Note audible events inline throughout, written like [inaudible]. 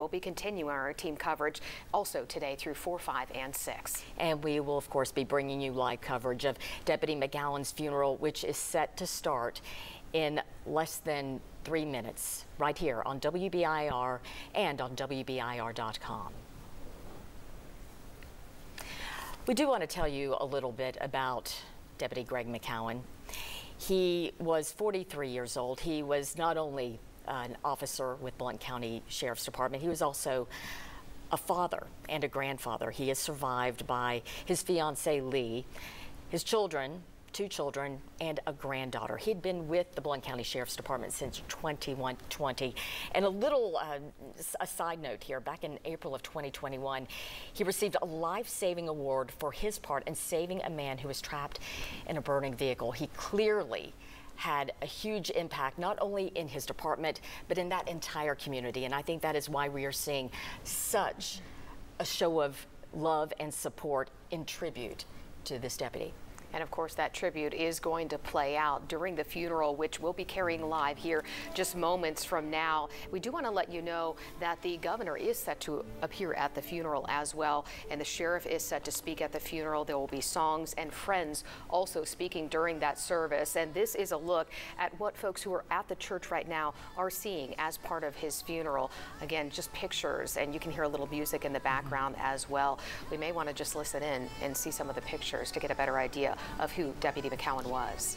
We'll be continuing our team coverage also today through 4, 5, and 6. And we will, of course, be bringing you live coverage of Deputy McCowan's funeral, which is set to start in less than three minutes right here on WBIR and on WBIR.com. We do want to tell you a little bit about Deputy Greg McCowan. He was 43 years old. He was not only an officer with Blount County Sheriff's Department. He was also a father and a grandfather. He is survived by his fiancee Lee, his children, two children, and a granddaughter. He'd been with the Blount County Sheriff's Department since 2120. And a little uh, a side note here, back in April of 2021, he received a life-saving award for his part in saving a man who was trapped in a burning vehicle. He clearly had a huge impact, not only in his department, but in that entire community. And I think that is why we are seeing such a show of love and support in tribute to this deputy. And of course, that tribute is going to play out during the funeral, which we'll be carrying live here just moments from now. We do want to let you know that the governor is set to appear at the funeral as well, and the sheriff is set to speak at the funeral. There will be songs and friends also speaking during that service. And this is a look at what folks who are at the church right now are seeing as part of his funeral. Again, just pictures, and you can hear a little music in the background as well. We may want to just listen in and see some of the pictures to get a better idea of who Deputy McCowan was.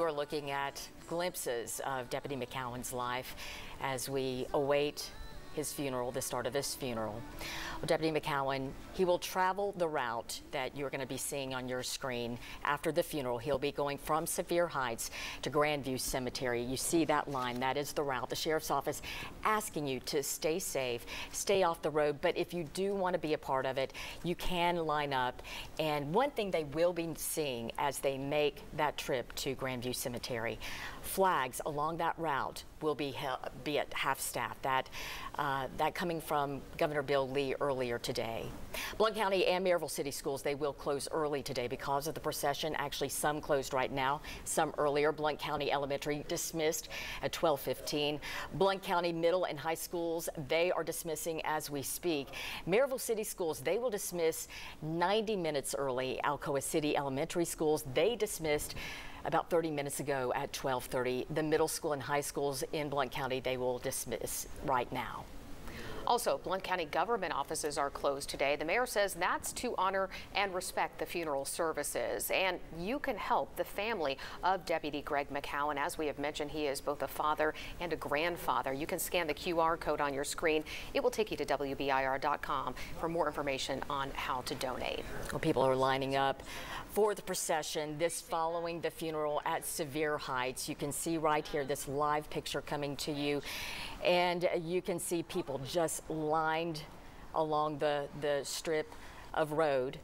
You are looking at glimpses of Deputy McCowan's life as we await his funeral, the start of his funeral. Deputy McCowan, he will travel the route that you're going to be seeing on your screen after the funeral. He'll be going from Sevier Heights to Grandview Cemetery. You see that line, that is the route. The Sheriff's Office asking you to stay safe, stay off the road, but if you do want to be a part of it, you can line up. And one thing they will be seeing as they make that trip to Grandview Cemetery, flags along that route will be, be at half staff. That, uh, that coming from Governor Bill Lee earlier today. Blount County and Maryville City Schools, they will close early today because of the procession. Actually, some closed right now, some earlier. Blount County Elementary dismissed at 12:15. Blount County Middle and High Schools, they are dismissing as we speak. Maryville City Schools, they will dismiss 90 minutes early. Alcoa City Elementary Schools, they dismissed about 30 minutes ago at 12:30. The middle school and high schools in Blount County, they will dismiss right now. Also, Blount County government offices are closed today. The mayor says that's to honor and respect the funeral services. And you can help the family of Deputy Greg McCowan. As we have mentioned, he is both a father and a grandfather. You can scan the QR code on your screen. It will take you to WBIR.com for more information on how to donate. Well, people are lining up for the procession this following the funeral at Sevier Heights. You can see right here this live picture coming to you and you can see people just lined along the, the strip of road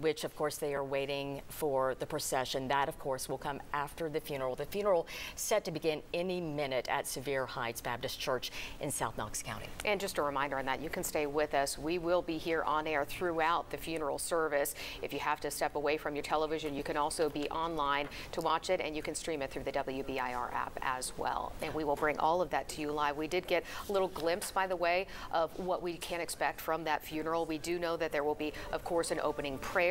which of course they are waiting for the procession. That of course will come after the funeral. The funeral set to begin any minute at Sevier Heights Baptist Church in South Knox County. And just a reminder on that, you can stay with us. We will be here on air throughout the funeral service. If you have to step away from your television, you can also be online to watch it and you can stream it through the WBIR app as well. And we will bring all of that to you live. We did get a little glimpse, by the way, of what we can expect from that funeral. We do know that there will be, of course, an opening prayer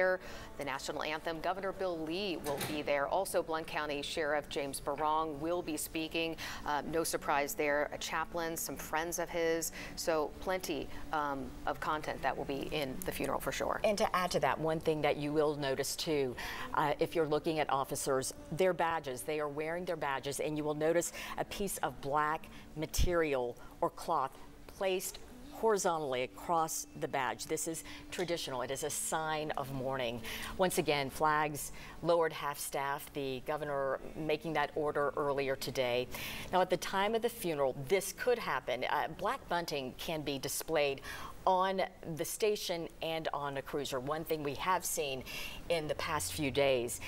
the national anthem. Governor Bill Lee will be there. Also, Blount County Sheriff James Berrong will be speaking. Uh, no surprise there. A chaplain, some friends of his. So plenty um, of content that will be in the funeral for sure. And to add to that, one thing that you will notice too, uh, if you're looking at officers, their badges, they are wearing their badges, and you will notice a piece of black material or cloth placed horizontally across the badge. This is traditional. It is a sign of mourning. Once again, flags lowered half staff. The governor making that order earlier today. Now, at the time of the funeral, this could happen. Uh, black bunting can be displayed on the station and on a cruiser. One thing we have seen in the past few days,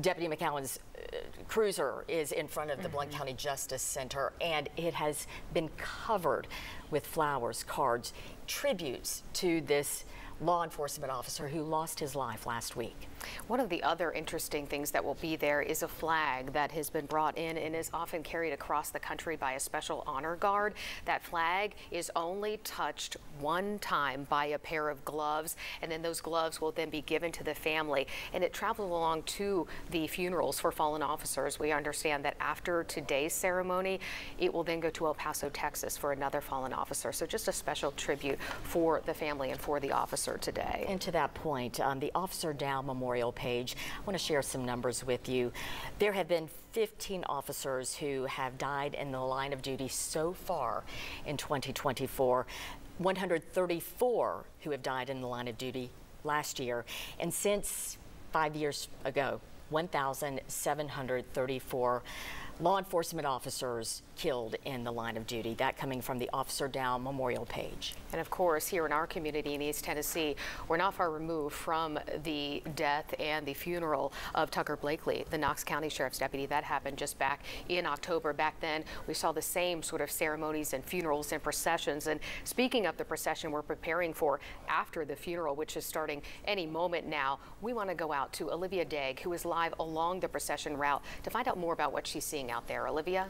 Deputy McCowan's uh, cruiser is in front of the mm -hmm. Blount County Justice Center and it has been covered with flowers, cards, tributes to this law enforcement officer who lost his life last week. One of the other interesting things that will be there is a flag that has been brought in and is often carried across the country by a special honor guard. That flag is only touched one time by a pair of gloves, and then those gloves will then be given to the family. And it travels along to the funerals for fallen officers. We understand that after today's ceremony, it will then go to El Paso, Texas for another fallen officer. So just a special tribute for the family and for the officer today. And to that point, um, the Officer Down Memorial page, I want to share some numbers with you. There have been 15 officers who have died in the line of duty so far in 2024, 134 who have died in the line of duty last year, and since five years ago, 1,734 law enforcement officers killed in the line of duty. That coming from the Officer Down Memorial page. And of course, here in our community in East Tennessee, we're not far removed from the death and the funeral of Tucker Blakely, the Knox County Sheriff's deputy. That happened just back in October. Back then, we saw the same sort of ceremonies and funerals and processions. And speaking of the procession we're preparing for after the funeral, which is starting any moment now, we want to go out to Olivia Degg, who is live along the procession route to find out more about what she's seeing out there. Olivia?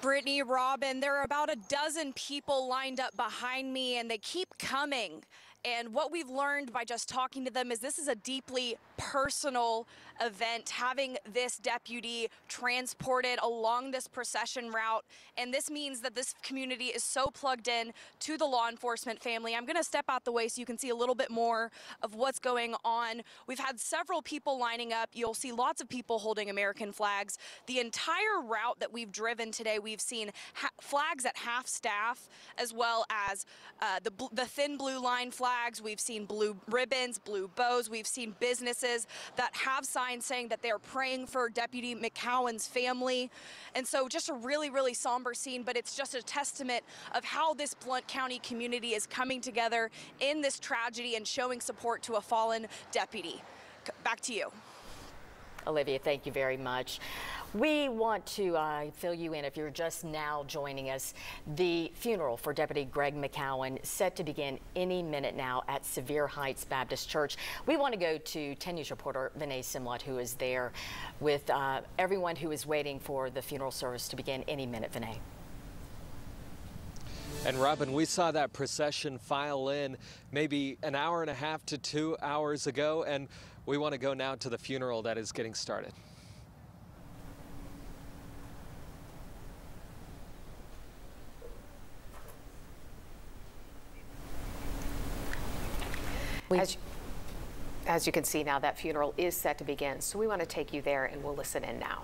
Brittany, Robin, there are about a dozen people lined up behind me and they keep coming. And what we've learned by just talking to them is this is a deeply personal event, having this deputy transported along this procession route. And this means that this community is so plugged in to the law enforcement family. I'm going to step out the way so you can see a little bit more of what's going on. We've had several people lining up. You'll see lots of people holding American flags. The entire route that we've driven today, we've seen flags at half staff, as well as uh, the, the thin blue line flags. We've seen blue ribbons, blue bows. We've seen businesses that have signs saying that they're praying for Deputy McCowan's family. And so just a really, really somber scene, but it's just a testament of how this Blount County community is coming together in this tragedy and showing support to a fallen deputy. Back to you. Olivia, thank you very much. We want to uh, fill you in if you're just now joining us. The funeral for Deputy Greg McCowan set to begin any minute now at Sevier Heights Baptist Church. We want to go to 10 News reporter Vinay Simlot, who is there with uh, everyone who is waiting for the funeral service to begin any minute. Vinay. And Robin, we saw that procession file in maybe an hour and a half to two hours ago, and we want to go now to the funeral that is getting started. As, as you can see now, that funeral is set to begin. So we want to take you there and we'll listen in now.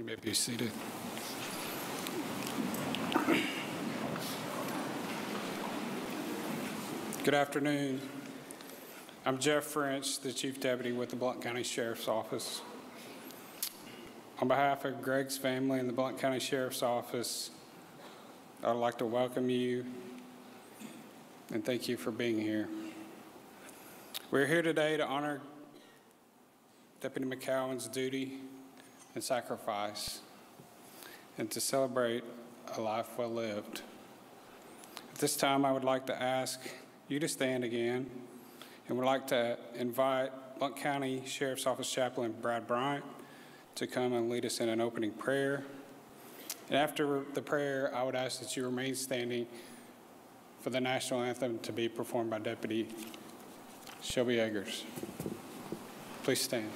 You may be seated. Good afternoon. I'm Jeff French, the Chief Deputy with the Blount County Sheriff's Office. On behalf of Greg's family and the Blount County Sheriff's Office, I'd like to welcome you and thank you for being here. We're here today to honor Deputy McCowan's duty and sacrifice and to celebrate a life well lived. At this time, I would like to ask you to stand again and would like to invite Blount County Sheriff's Office Chaplain Brad Bryant to come and lead us in an opening prayer. And after the prayer, I would ask that you remain standing for the national anthem to be performed by Deputy Shelby Eggers. Please stand.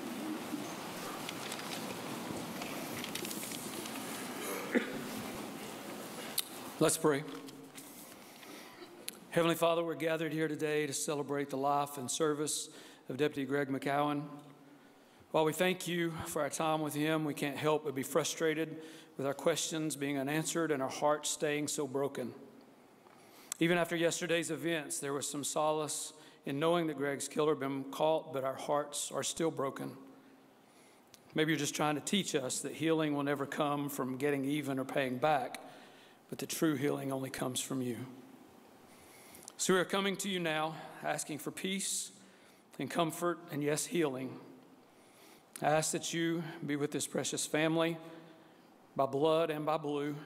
Let's pray. Heavenly Father, we're gathered here today to celebrate the life and service of Deputy Greg McCowan. While we thank you for our time with him, we can't help but be frustrated with our questions being unanswered and our hearts staying so broken. Even after yesterday's events, there was some solace in knowing that Greg's killer had been caught, but our hearts are still broken. Maybe you're just trying to teach us that healing will never come from getting even or paying back, but the true healing only comes from you. So we are coming to you now, asking for peace and comfort and, yes, healing. I ask that you be with this precious family by blood and by blue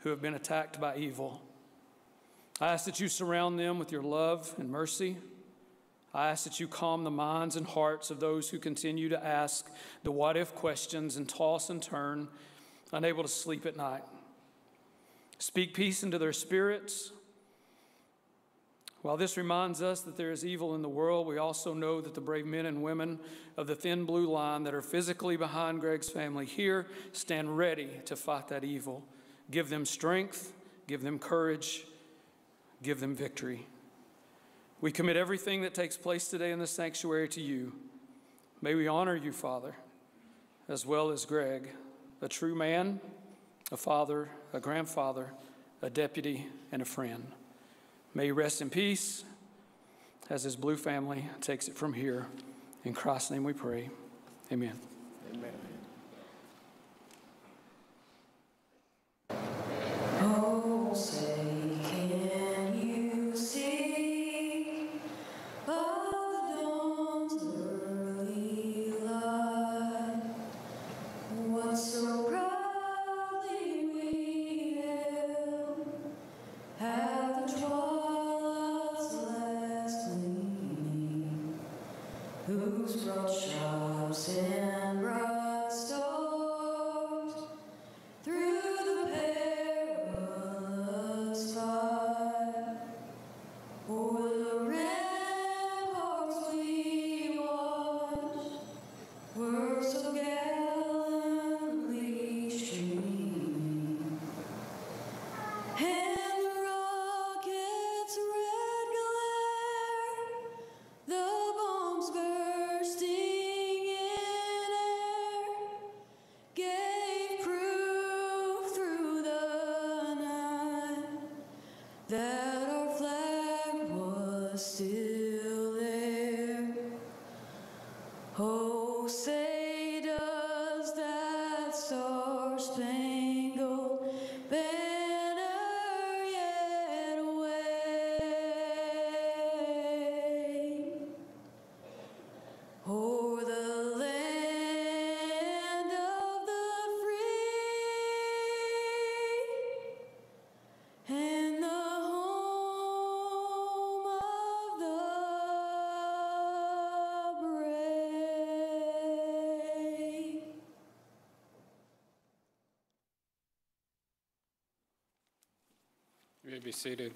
who have been attacked by evil. I ask that you surround them with your love and mercy. I ask that you calm the minds and hearts of those who continue to ask the what if questions and toss and turn, unable to sleep at night. Speak peace into their spirits. While this reminds us that there is evil in the world, we also know that the brave men and women of the thin blue line that are physically behind Greg's family here stand ready to fight that evil. Give them strength, give them courage, give them victory. We commit everything that takes place today in the sanctuary to you. May we honor you, Father, as well as Greg, a true man, a father, a grandfather, a deputy, and a friend. May he rest in peace as his blue family takes it from here. In Christ's name we pray. Amen. Amen. Be seated.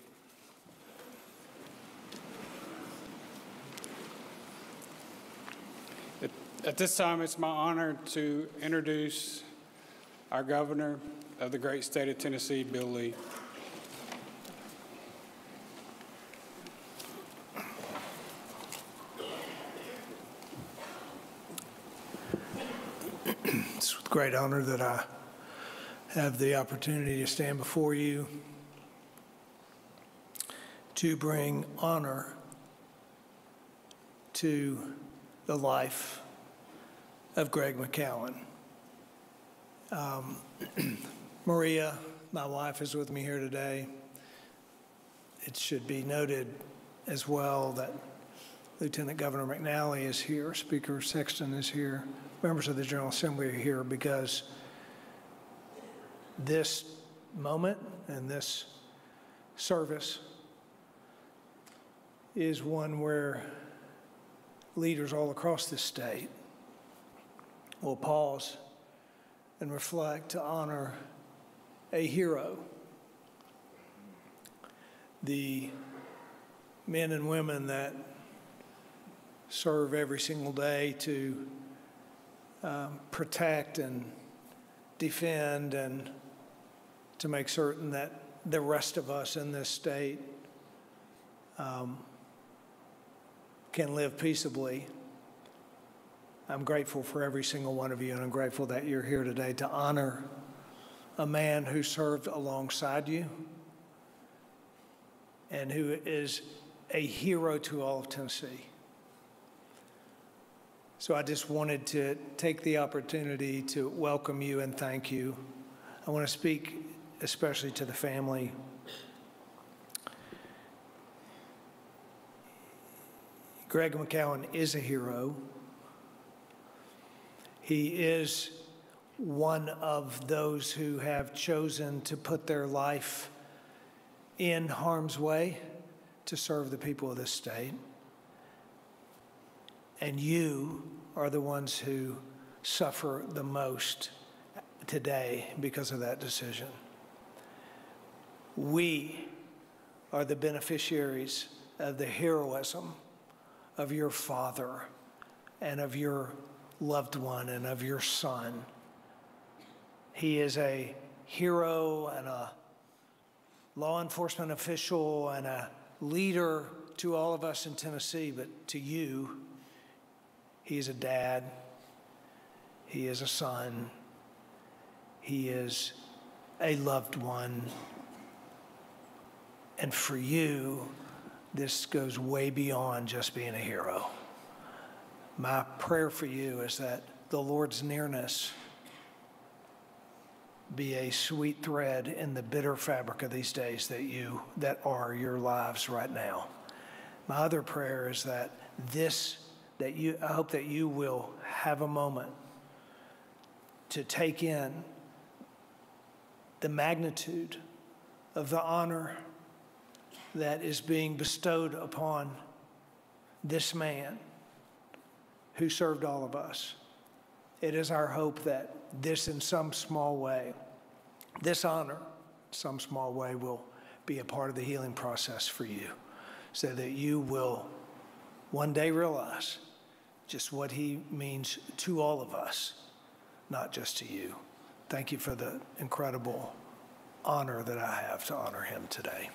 At- At this time, it's my honor to introduce our governor of the great state of Tennessee, Bill Lee. It's with great honor that I have the opportunity to stand before you to bring honor to the life of Greg McCowan. Um, [clears throat] Maria, my wife, is with me here today. It should be noted as well that Lieutenant Governor McNally is here, Speaker Sexton is here, members of the General Assembly are here because this moment and this service is one where leaders all across this state will pause and reflect to honor a hero. The men and women that serve every single day to um, protect and defend and to make certain that the rest of us in this state um, can live peaceably. I'm grateful for every single one of you, and I'm grateful that you're here today to honor a man who served alongside you and who is a hero to all of Tennessee. So I just wanted to take the opportunity to welcome you and thank you. I want to speak especially to the family. Greg McCowan is a hero. He is one of those who have chosen to put their life in harm's way to serve the people of this state. And you are the ones who suffer the most today because of that decision. We are the beneficiaries of the heroism of your father and of your loved one and of your son. He is a hero and a law enforcement official and a leader to all of us in Tennessee, but to you, he is a dad, he is a son, he is a loved one. And for you, this goes way beyond just being a hero. My prayer for you is that the Lord's nearness be a sweet thread in the bitter fabric of these days that you that are your lives right now. My other prayer is that this that you I hope that you will have a moment to take in the magnitude of the honor that is being bestowed upon this man who served all of us. It is our hope that this, in some small way, this honor, some small way, will be a part of the healing process for you so that you will one day realize just what he means to all of us, not just to you. Thank you for the incredible honor that I have to honor him today.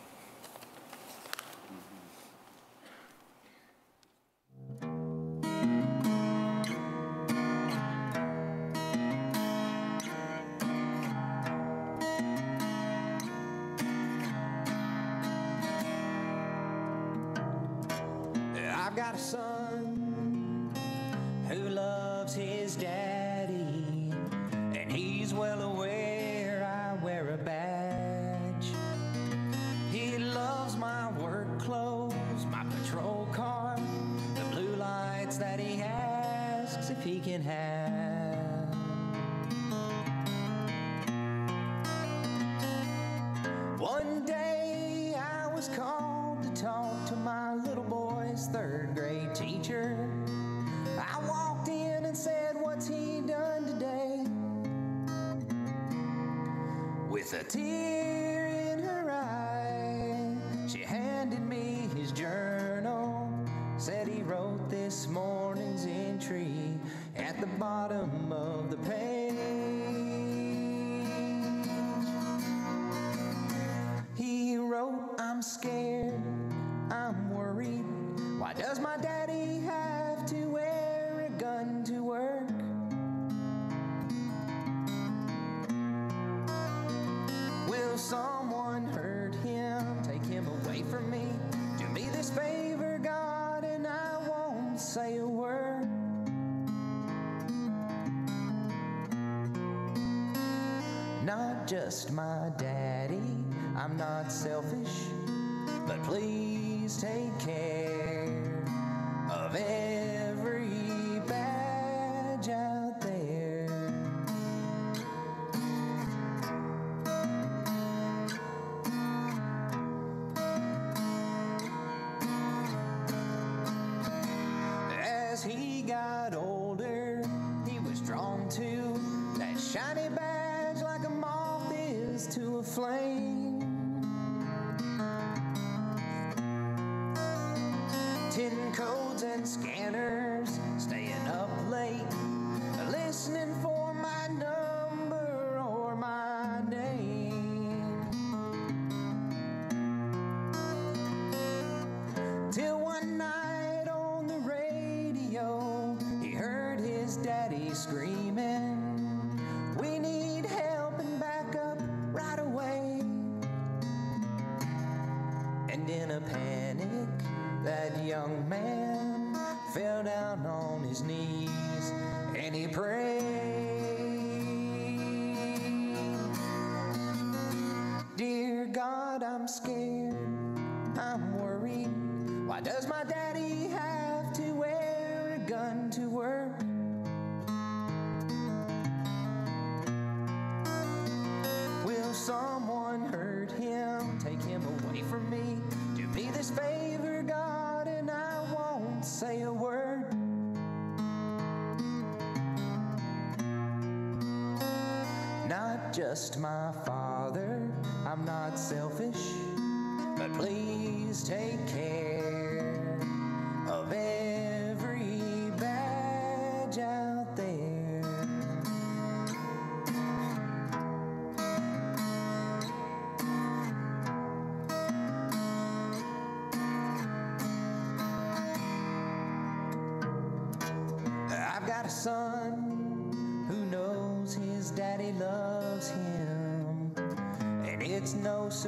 Just my father, I'm not selfish, but please take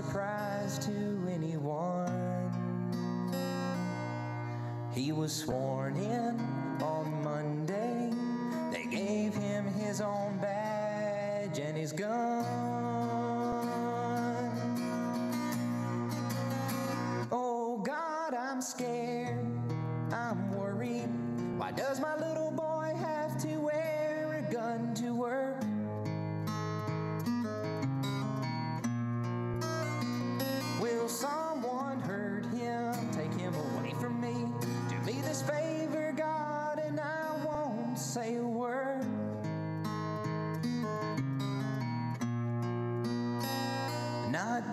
surprise to anyone. He was sworn in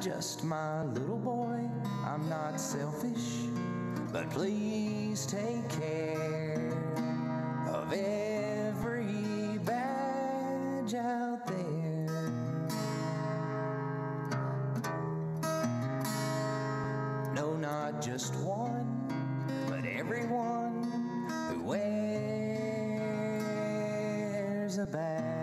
just my little boy, I'm not selfish, but please take care of every badge out there. No, not just one, but everyone who wears a badge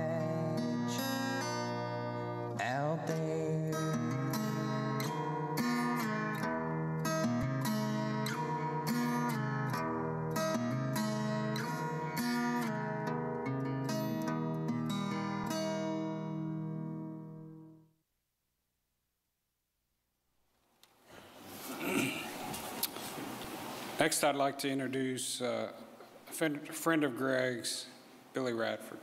Next, I'd like to introduce uh, a friend- a friend of Greg's, Billy Radford.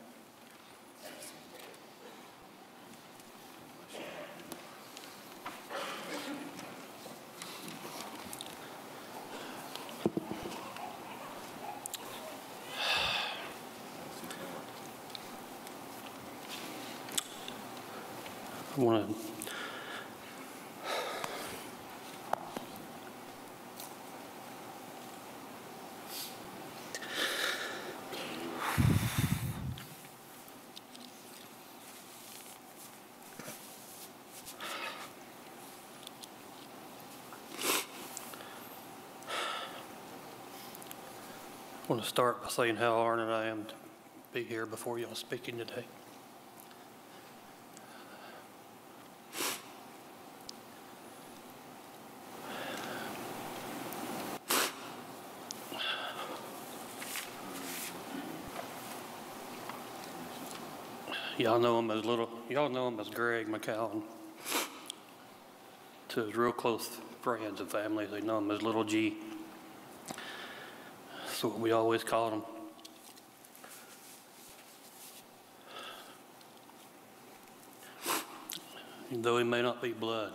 Start by saying how honored I am to be here before y'all speaking today. Y'all know him as little, y'all know him as Greg McCowan. To his real close friends and family, they know him as Little G. That's what we always called him. Though he may not be blood,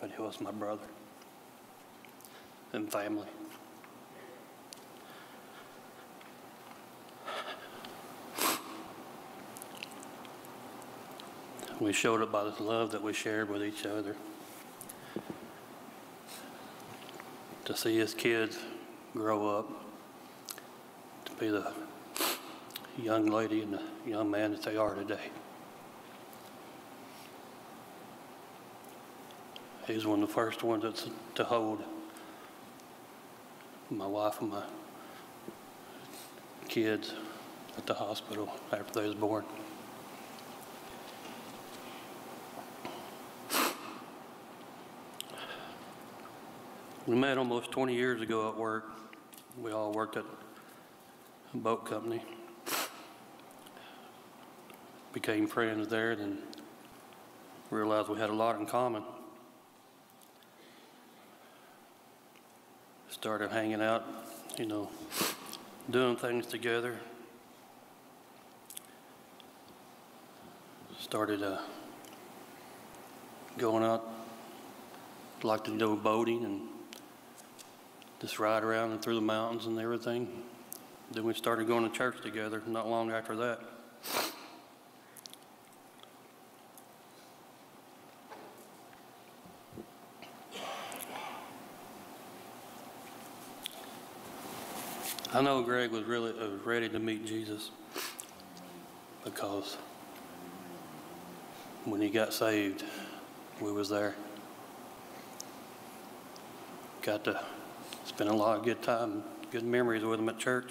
but he was my brother and family. We showed it by the love that we shared with each other. To see his kids grow up, to be the young lady and the young man that they are today. He's one of the first ones that's to hold my wife and my kids at the hospital after they was born. We met almost 20 years ago at work. We all worked at a boat company. Became friends there, then realized we had a lot in common. Started hanging out, you know, doing things together. Started uh, going out, like to go boating and just ride around and through the mountains and everything. Then we started going to church together not long after that. I know Greg was really uh, ready to meet Jesus because when he got saved, we was there. Got to spend a lot of good time, good memories with him at church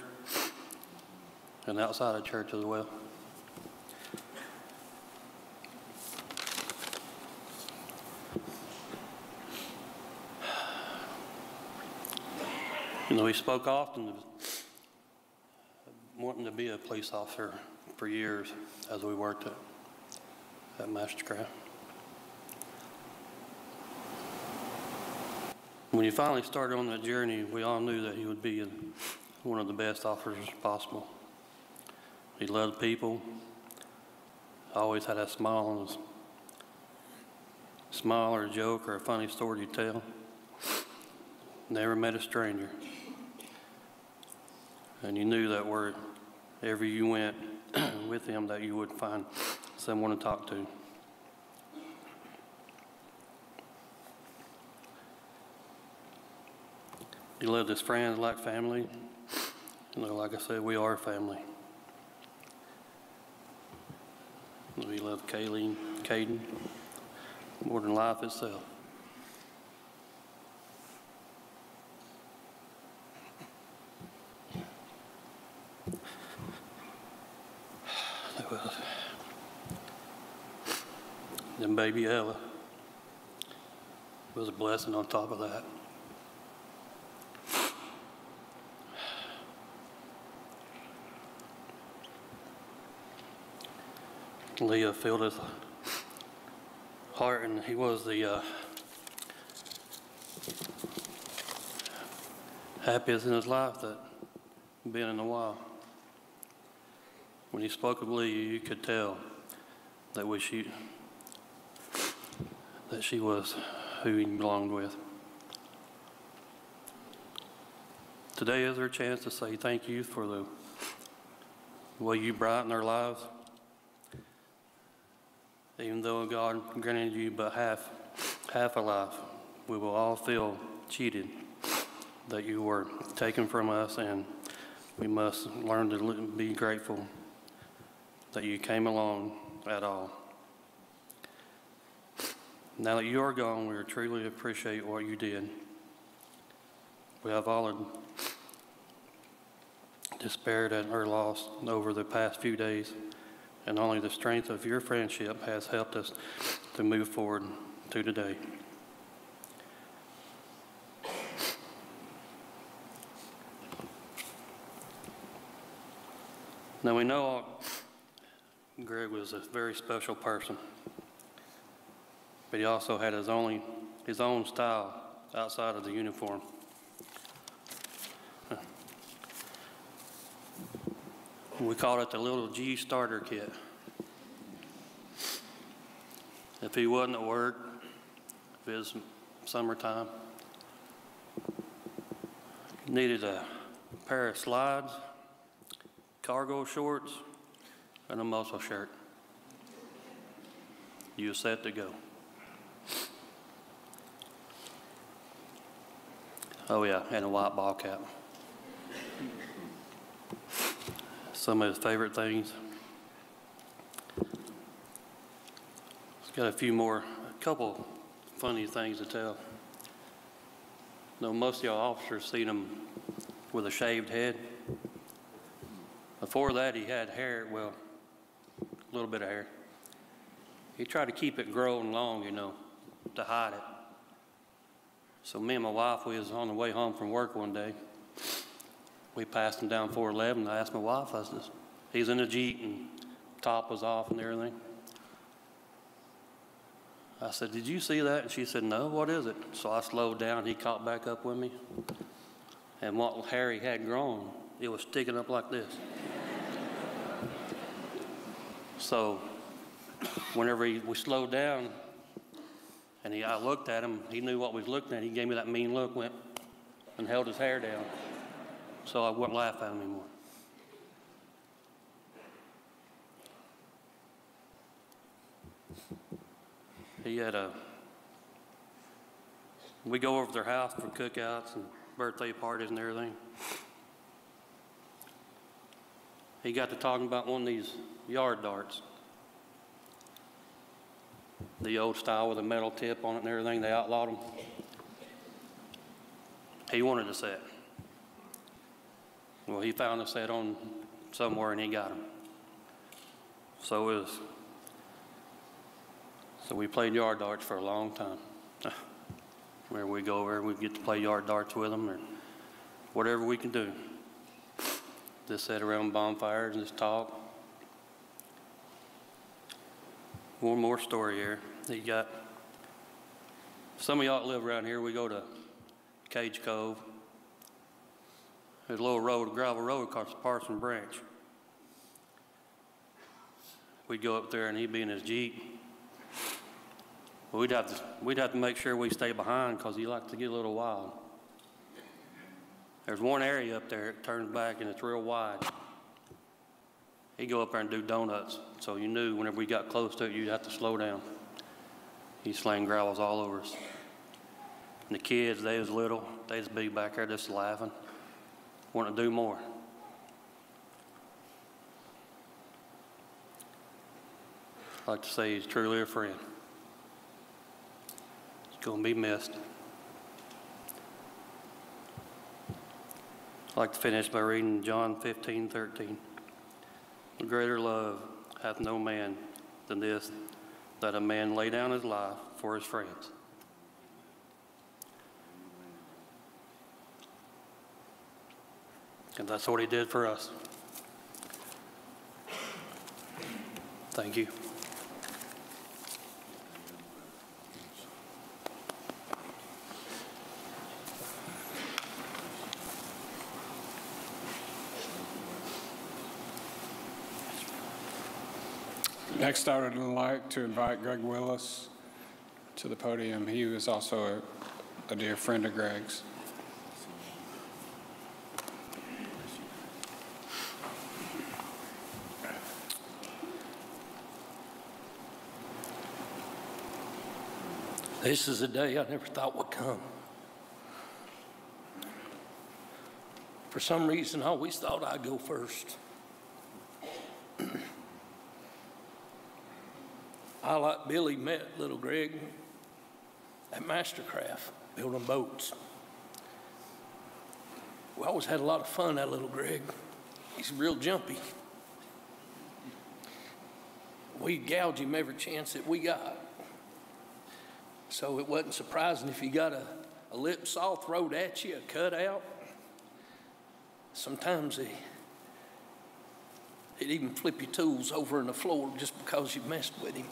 and outside of church as well. You know, he spoke often of wanting to be a police officer for years as we worked at, at Mastercraft. When he finally started on that journey, we all knew that he would be one of the best officers possible. He loved people, always had a smile on his smile or a joke or a funny story to tell. Never met a stranger. And you knew that wherever you went [clears throat] with him that you would find someone to talk to. He loved his friends like family. You know, like I said, we are family. We love Kayleen, Caden more than life itself. Then baby Ella was a blessing on top of that. Leah filled his heart, and he was the uh, happiest in his life that been in a while. When he spoke of Leah, you could tell that was she, that she was who he belonged with. Today is our chance to say thank you for the way you brighten our lives even though God granted you but half, half a life, we will all feel cheated that you were taken from us, and we must learn to be grateful that you came along at all. Now that you are gone, we truly appreciate what you did. We have all despaired at our loss over the past few days and only the strength of your friendship has helped us to move forward to today. Now we know Greg was a very special person. But he also had his only, his own style outside of the uniform. We called it the little G starter kit. If he wasn't at work, if it was summertime, needed a pair of slides, cargo shorts, and a muscle shirt. You were set to go. Oh yeah, and a white ball cap. Some of his favorite things. He's got a few more, a couple funny things to tell. No, most of y'all officers seen him with a shaved head. Before that, he had hair, well, a little bit of hair. He tried to keep it growing long, you know, to hide it. So me and my wife, we was on the way home from work one day. We passed him down 411. I asked my wife, I said, he's in a Jeep and top was off and everything. I said, did you see that? And she said, no, what is it? So I slowed down. He caught back up with me. And what Harry had grown, it was sticking up like this. [laughs] so whenever he, we slowed down, and he, I looked at him, he knew what we was looking at. He gave me that mean look, went and held his hair down. So I wouldn't laugh at him anymore. He had a, we go over to their house for cookouts and birthday parties and everything. He got to talking about one of these yard darts. The old style with a metal tip on it and everything, they outlawed them. He wanted a set. Well, he found a set on somewhere and he got them. So was, so we played yard darts for a long time. [laughs] Where we go over, we get to play yard darts with them or whatever we can do. Just sit around bonfires and just talk. One more story here. You got, some of y'all live around here, we go to Cades Cove. There's a little road, gravel road across the Parson Branch. We'd go up there and he'd be in his Jeep. We'd have to, we'd have to make sure we stay behind because he likes to get a little wild. There's one area up there, it turns back and it's real wide. He'd go up there and do donuts. So you knew whenever we got close to it, you'd have to slow down. He slang gravels all over us. And the kids, they was little, they'd be back there just laughing, wanting to do more. I'd like to say he's truly a friend. He's going to be missed. I'd like to finish by reading John 15, 13. Greater love hath no man than this, that a man lay down his life for his friends. And that's what he did for us. Thank you. Next, I would like to invite Greg Willis to the podium. He was also a, a dear friend of Greg's. This is a day I never thought would come. For some reason, I always thought I'd go first. I, like Billy, met little Greg at Mastercraft building boats. We always had a lot of fun, that little Greg. He's real jumpy. We'd gouge him every chance that we got. So it wasn't surprising if you got a, a lip saw thrown at you, a cutout. Sometimes he, He'd even flip your tools over in the floor just because you messed with him.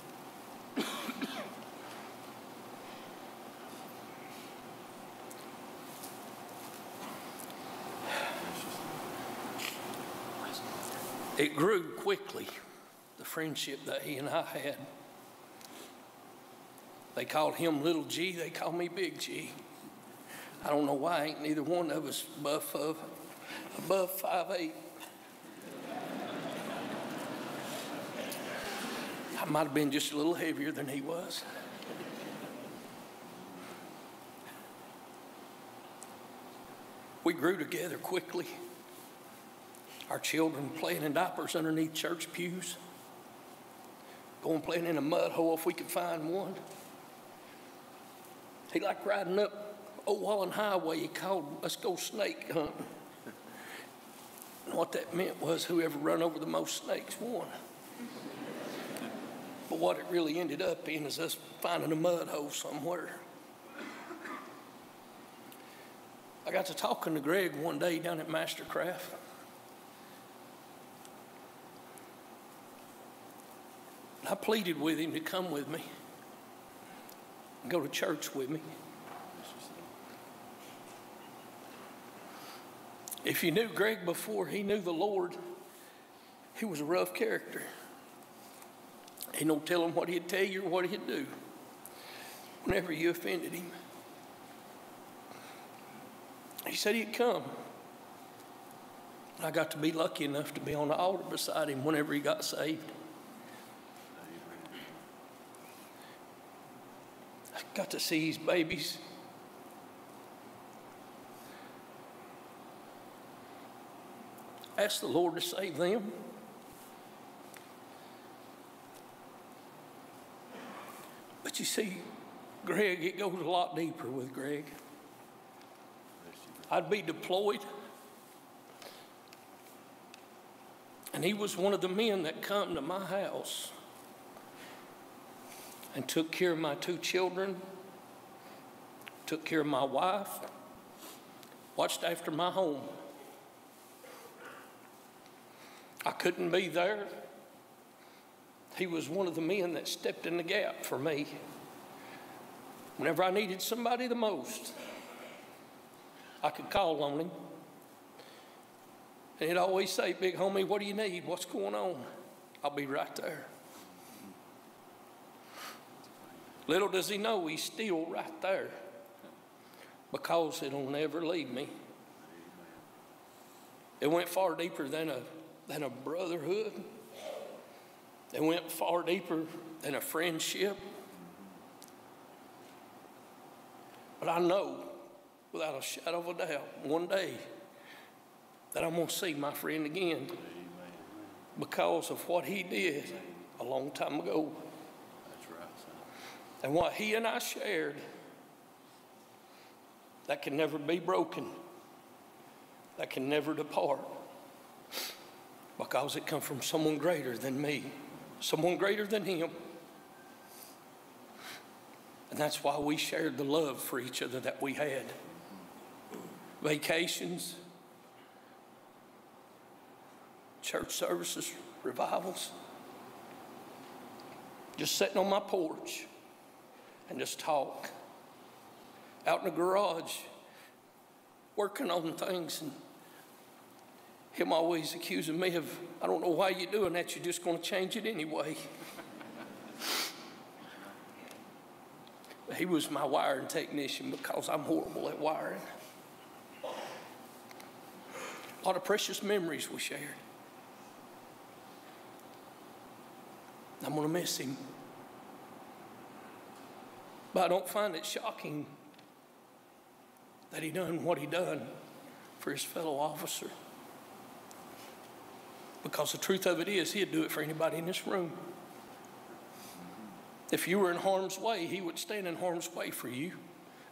It grew quickly, the friendship that he and I had. They called him Little G, they called me Big G. I don't know why, ain't neither one of us buff of, above five eight. I might have been just a little heavier than he was. We grew together quickly. Our children playing in diapers underneath church pews, going playing in a mud hole if we could find one. He liked riding up Old Walland Highway. He called, let's go snake hunting. And what that meant was whoever run over the most snakes won. But what it really ended up in is us finding a mud hole somewhere. I got to talking to Greg one day down at Mastercraft. I pleaded with him to come with me go to church with me. If you knew Greg before he knew the Lord, he was a rough character. Ain't no telling what he'd tell you or what he'd do whenever you offended him. He said he'd come. I got to be lucky enough to be on the altar beside him whenever he got saved. I got to see his babies. Ask the Lord to save them. But you see, Greg, it goes a lot deeper with Greg. I'd be deployed. And he was one of the men that come to my house and took care of my two children, took care of my wife, watched after my home. I couldn't be there. He was one of the men that stepped in the gap for me. Whenever I needed somebody the most, I could call on him. And he'd always say, Big homie, what do you need? What's going on? I'll be right there. Little does he know he's still right there because it'll never leave me. It went far deeper than a, than a brotherhood. It went far deeper than a friendship. But I know, without a shadow of a doubt, one day that I'm going to see my friend again because of what he did a long time ago. And what he and I shared, that can never be broken, that can never depart, because it comes from someone greater than me, someone greater than him. And that's why we shared the love for each other that we had. Vacations, church services, revivals, just sitting on my porch and just talk. Out in the garage, working on things, and him always accusing me of, I don't know why you're doing that, you're just going to change it anyway. he was my wiring technician because I'm horrible at wiring. A lot of precious memories we shared. I'm going to miss him. But I don't find it shocking that he done what he done for his fellow officer. Because the truth of it is, he'd do it for anybody in this room. If you were in harm's way, he would stand in harm's way for you,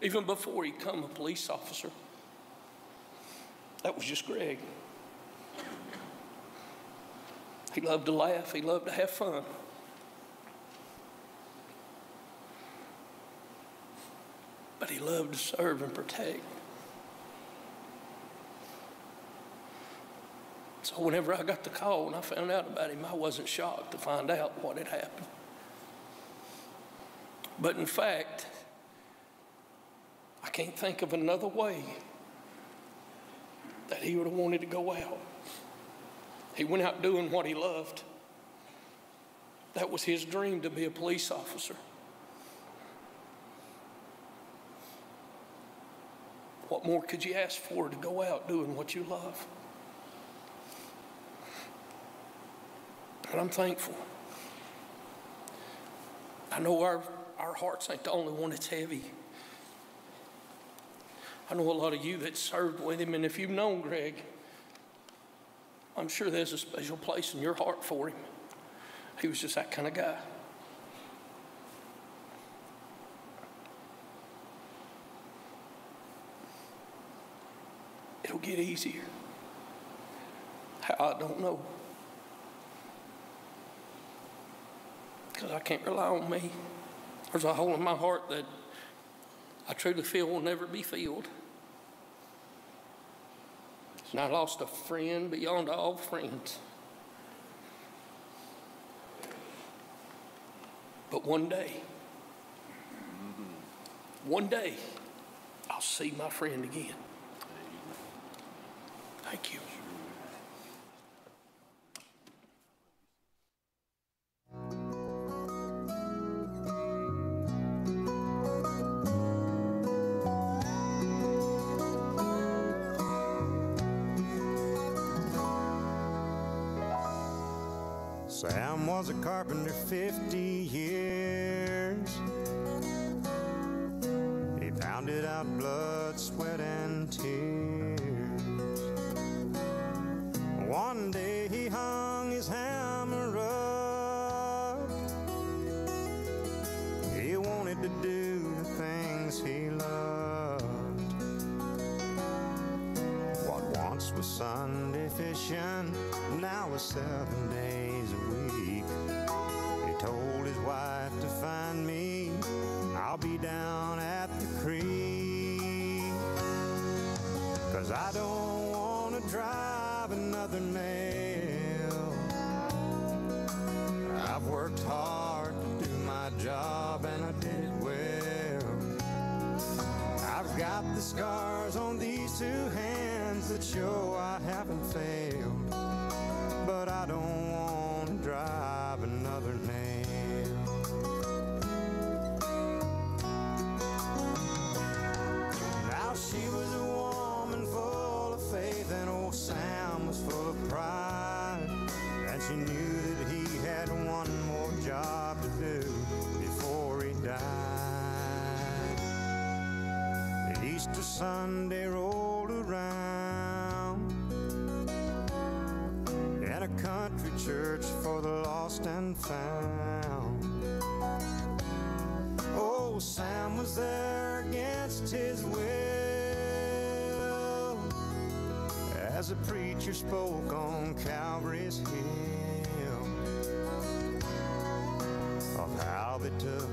even before he come a police officer. That was just Greg. He loved to laugh, he loved to have fun. But he loved to serve and protect. So whenever I got the call and I found out about him, I wasn't shocked to find out what had happened. But in fact, I can't think of another way that he would have wanted to go out. He went out doing what he loved. That was his dream to be a police officer. What more could you ask for to go out doing what you love? And I'm thankful. I know our, our hearts ain't the only one that's heavy. I know a lot of you that served with him, and if you've known Greg, I'm sure there's a special place in your heart for him. He was just that kind of guy. It'll get easier. How, I don't know. Because I can't rely on me. There's a hole in my heart that I truly feel will never be filled. And I lost a friend beyond all friends. But one day, one day, I'll see my friend again. Thank you. Sam was a carpenter 50 years. Fishing now is seven days a week. He told his wife to find me, I'll be down at the creek. Cause I don't wanna drive another nail. I've worked hard to do my job and I did it well. I've got the scars on these two hands that show I haven't failed. Easter Sunday rolled around. In a country church for the lost and found. Oh, Sam was there against his will. As a preacher spoke on Calvary's hill. Of how they took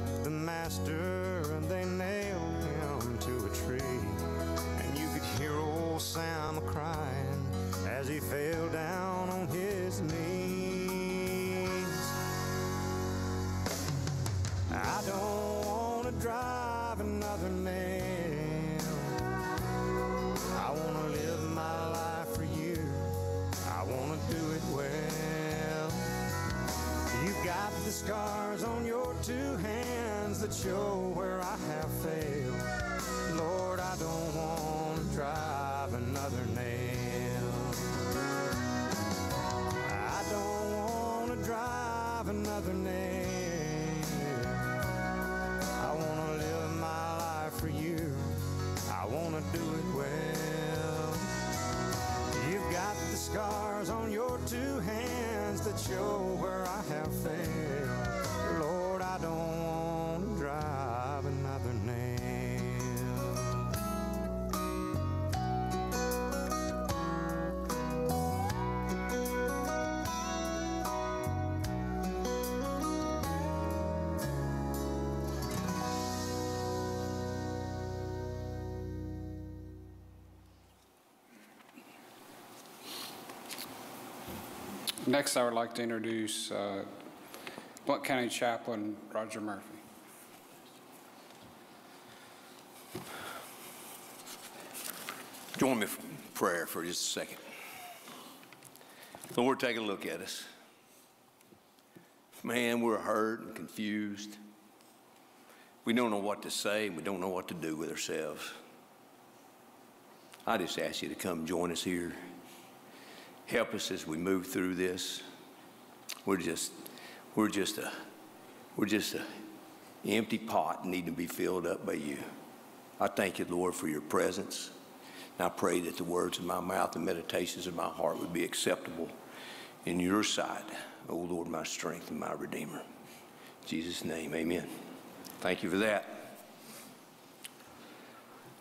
the scars on your two hands that show where I have failed. Lord, I don't want to drive another nail. I don't want to drive another nail. Next, I would like to introduce uh, Blount County Chaplain Roger Murphy. Join me for prayer for just a second. Lord, take a look at us. Man, we're hurt and confused. We don't know what to say. We don't know what to do with ourselves. I just ask you to come join us here. Help us as we move through this. We're just, we're just a, we're just a empty pot needing to be filled up by you. I thank you, Lord, for your presence. And I pray that the words of my mouth and meditations of my heart would be acceptable in your sight, O Lord, my strength and my redeemer. In Jesus' name, amen. Thank you for that.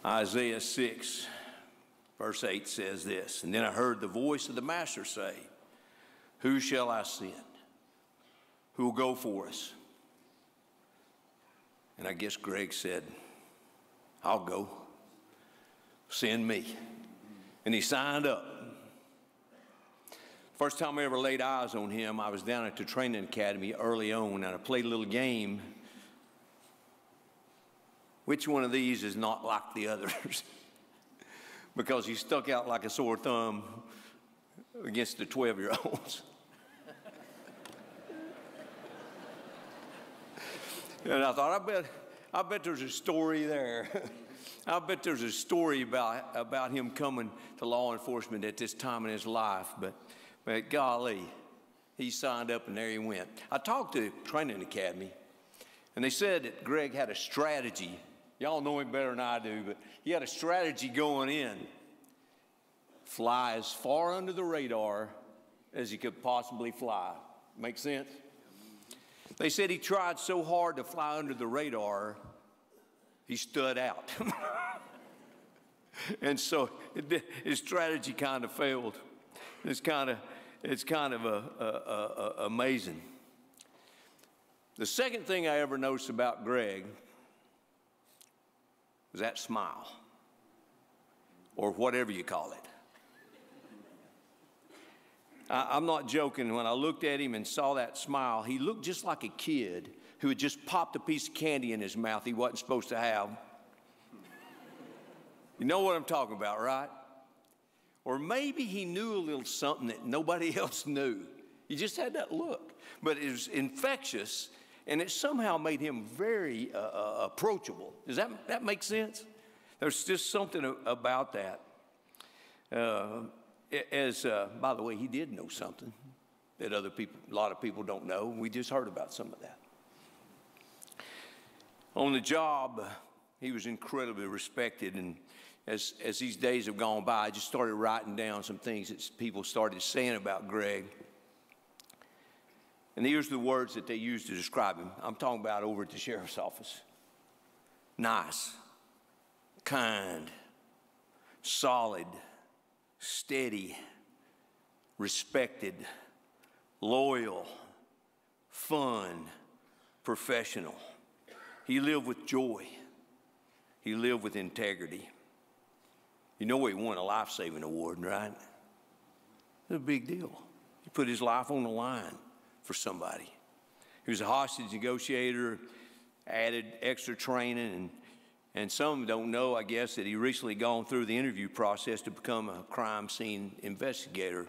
Isaiah 6, verse 8 says this And then I heard the voice of the Master say, Who shall I send? Who will go for us? And I guess Greg said, I'll go. Send me. And he signed up. First time I ever laid eyes on him, I was down at the training academy early on, and I played a little game. Which one of these is not like the others? [laughs] because he stuck out like a sore thumb against the 12 year olds. [laughs] and I thought, I bet, I bet there's a story there. [laughs] I bet there's a story about, about him coming to law enforcement at this time in his life. But, but golly, he signed up and there he went. I talked to Training Academy, and they said that Greg had a strategy. Y'all know him better than I do, but he had a strategy going in. Fly as far under the radar as he could possibly fly. Make sense? They said he tried so hard to fly under the radar, he stood out. [laughs] and so his strategy kind of failed. It's kind of, it's kind of a, a, a, amazing. The second thing I ever noticed about Greg was that smile, or whatever you call it. I, I'm not joking. When I looked at him and saw that smile, he looked just like a kid who had just popped a piece of candy in his mouth he wasn't supposed to have. You know what I'm talking about, right? Or maybe he knew a little something that nobody [laughs] else knew. He just had that look. But it was infectious, and it somehow made him very uh, uh, approachable. Does that, that make sense? There's just something about that. Uh, as, uh, by the way, he did know something that other people, a lot of people don't know. We just heard about some of that. On the job, he was incredibly respected. And as, as these days have gone by, I just started writing down some things that people started saying about Greg. And here's the words that they used to describe him. I'm talking about over at the sheriff's office nice, kind, solid, steady, respected, loyal, fun, professional. He lived with joy. He lived with integrity. You know he won a life saving award, right? It's a big deal. He put his life on the line for somebody. He was a hostage negotiator, added extra training, and, and some don't know, I guess, that he recently gone through the interview process to become a crime scene investigator.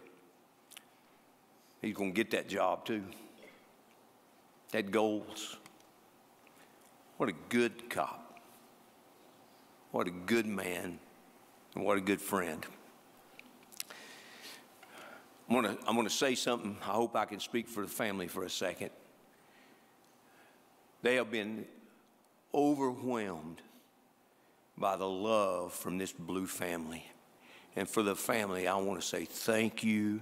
He's going to get that job too. Had goals. What a good cop. What a good man. And what a good friend. I'm going to I'm going to say something. I hope I can speak for the family for a second. They have been overwhelmed by the love from this blue family. And for the family, I want to say thank you,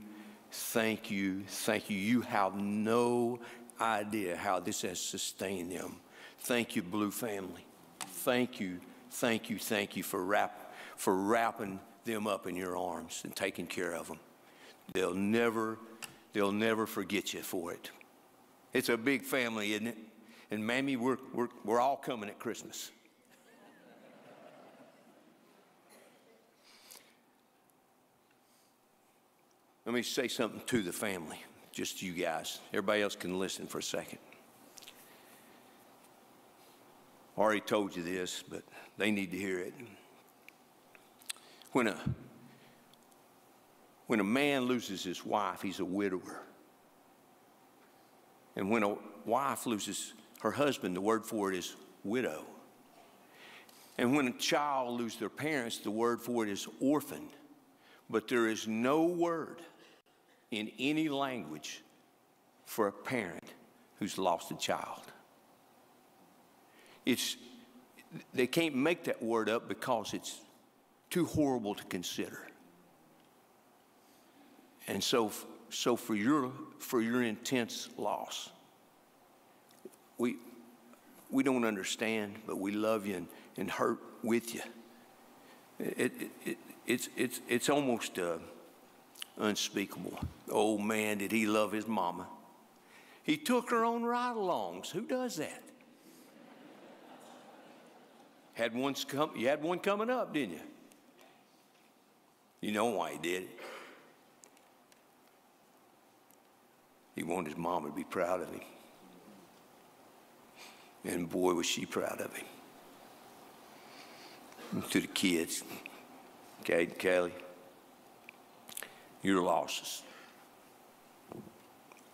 thank you, thank you. You have no idea how this has sustained them. Thank you, Blue family. Thank you, thank you, thank you for, wrap, for wrapping them up in your arms and taking care of them. They'll never, they'll never forget you for it. It's a big family, isn't it? And Mammy, we're, we're, we're all coming at Christmas. Let me say something to the family just you guys. Everybody else can listen for a second. I already told you this, but they need to hear it. When a when a man loses his wife, he's a widower. And when a wife loses her husband, the word for it is widow. And when a child loses their parents, the word for it is orphan. But there is no word in any language for a parent who's lost a child. It's, they can't make that word up because it's too horrible to consider. And so, so for, your, for your intense loss, we, we don't understand, but we love you and, and hurt with you. It, it, it, it's, it's, it's almost uh, unspeakable. Oh man, did he love his mama. He took her on ride alongs. Who does that? Had one come, you had one coming up, didn't you? You know why he did it. He wanted his mama to be proud of him. And boy, was she proud of him. And to the kids, Kate and Kelly, your losses.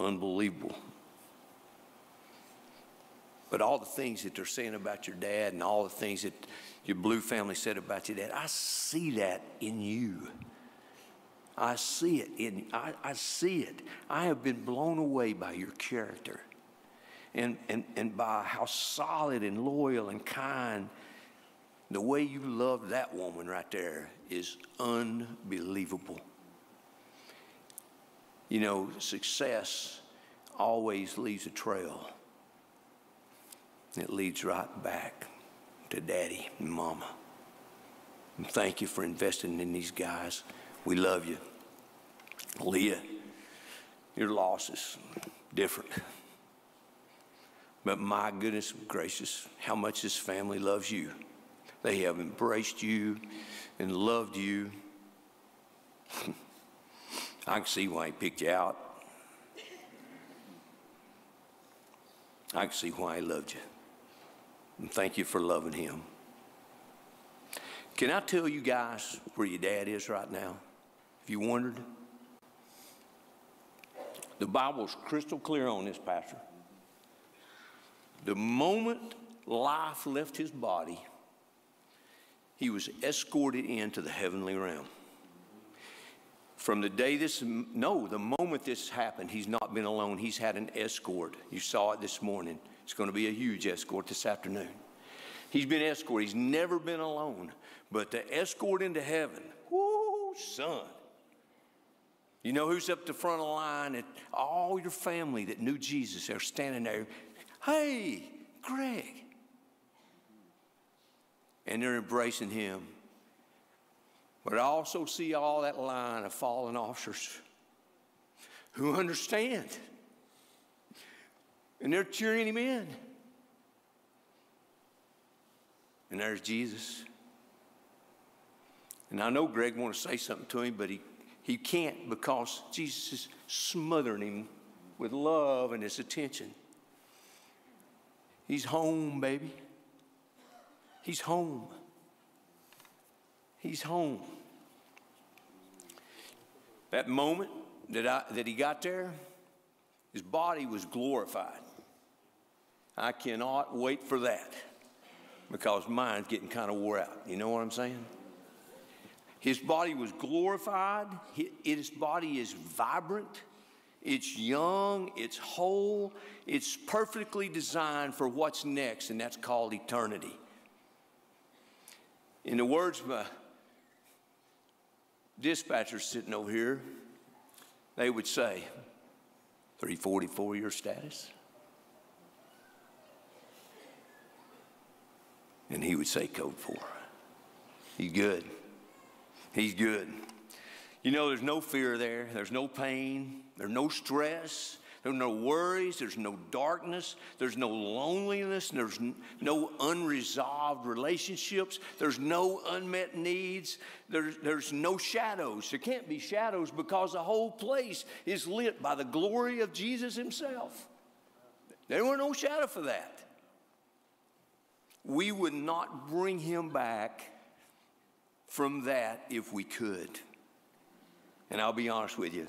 Unbelievable. But all the things that they're saying about your dad and all the things that your blue family said about your dad, I see that in you. I see it in I, I see it. I have been blown away by your character and, and, and by how solid and loyal and kind the way you love that woman right there is unbelievable. You know, success always leaves a trail. It leads right back to daddy and mama. And thank you for investing in these guys. We love you. Leah, your loss is different. But my goodness gracious, how much this family loves you. They have embraced you and loved you. [laughs] I can see why he picked you out. I can see why he loved you. And thank you for loving him. Can I tell you guys where your dad is right now? If you wondered, the Bible's crystal clear on this, Pastor. The moment life left his body, he was escorted into the heavenly realm. From the day this, no, the moment this happened, he's not been alone. He's had an escort. You saw it this morning. It's going to be a huge escort this afternoon. He's been escorted. He's never been alone. But the escort into heaven, whoo, son. You know who's up the front of the line? And all your family that knew Jesus are standing there. Hey, Greg and they're embracing him. But I also see all that line of fallen officers who understand. And they're cheering him in. And there's Jesus. And I know Greg wants to say something to him, but he, he can't because Jesus is smothering him with love and his attention. He's home, baby. He's home. He's home. That moment that, I, that he got there, his body was glorified. I cannot wait for that because mine's getting kind of wore out. You know what I'm saying? His body was glorified. His body is vibrant. It's young. It's whole. It's perfectly designed for what's next, and that's called eternity. In the words of my dispatcher sitting over here, they would say, 344 year status. And he would say code four. He's good. He's good. You know, there's no fear there. There's no pain. There's no stress. There's no worries, there's no darkness, there's no loneliness, there's no unresolved relationships, there's no unmet needs, there's, there's no shadows. There can't be shadows because the whole place is lit by the glory of Jesus Himself. There were no shadow for that. We would not bring Him back from that if we could. And I'll be honest with you,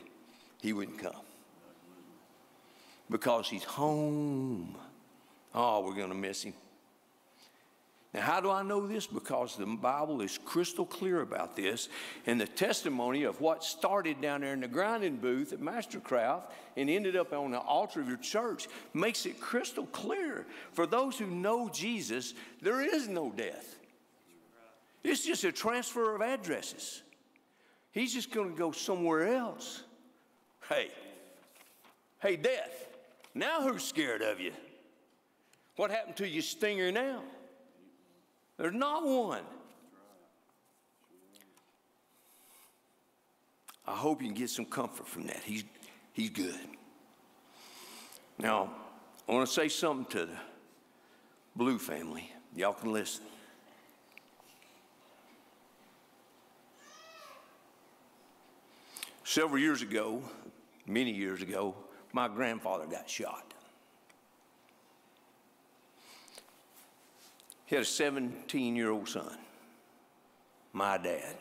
He wouldn't come because he's home. Oh, we're going to miss him. Now, how do I know this? Because the Bible is crystal clear about this. And the testimony of what started down there in the grinding booth at Mastercraft and ended up on the altar of your church makes it crystal clear. For those who know Jesus, there is no death, it's just a transfer of addresses. He's just going to go somewhere else. Hey, hey, death. Now who's scared of you? What happened to your stinger now? There's not one. I hope you can get some comfort from that. He's, he's good. Now, I want to say something to the Blue family. Y'all can listen. Several years ago, many years ago, my grandfather got shot. He had a 17 year old son, my dad.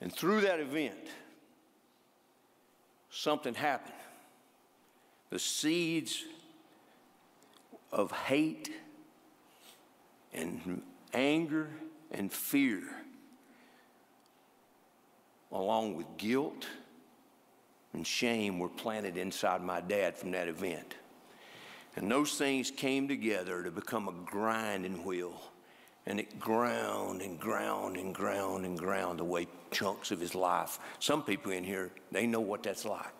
And through that event, something happened. The seeds of hate and anger and fear, along with guilt and shame, were planted inside my dad from that event. And those things came together to become a grinding wheel. And it ground and ground and ground and ground away chunks of his life. Some people in here, they know what that's like.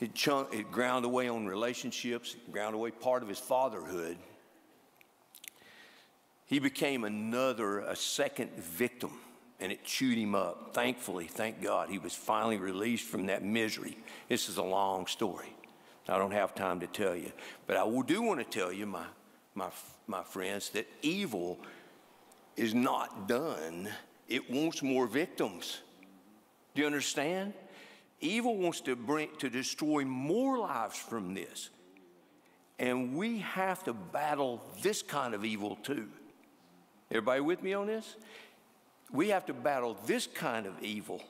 It, chunk, it ground away on relationships, ground away part of his fatherhood. He became another, a second victim, and it chewed him up. Thankfully, thank God, he was finally released from that misery. This is a long story. I don't have time to tell you. But I do want to tell you, my, my, my friends, that evil is not done. It wants more victims. Do you understand? Evil wants to bring to destroy more lives from this. And we have to battle this kind of evil too. Everybody with me on this? We have to battle this kind of evil.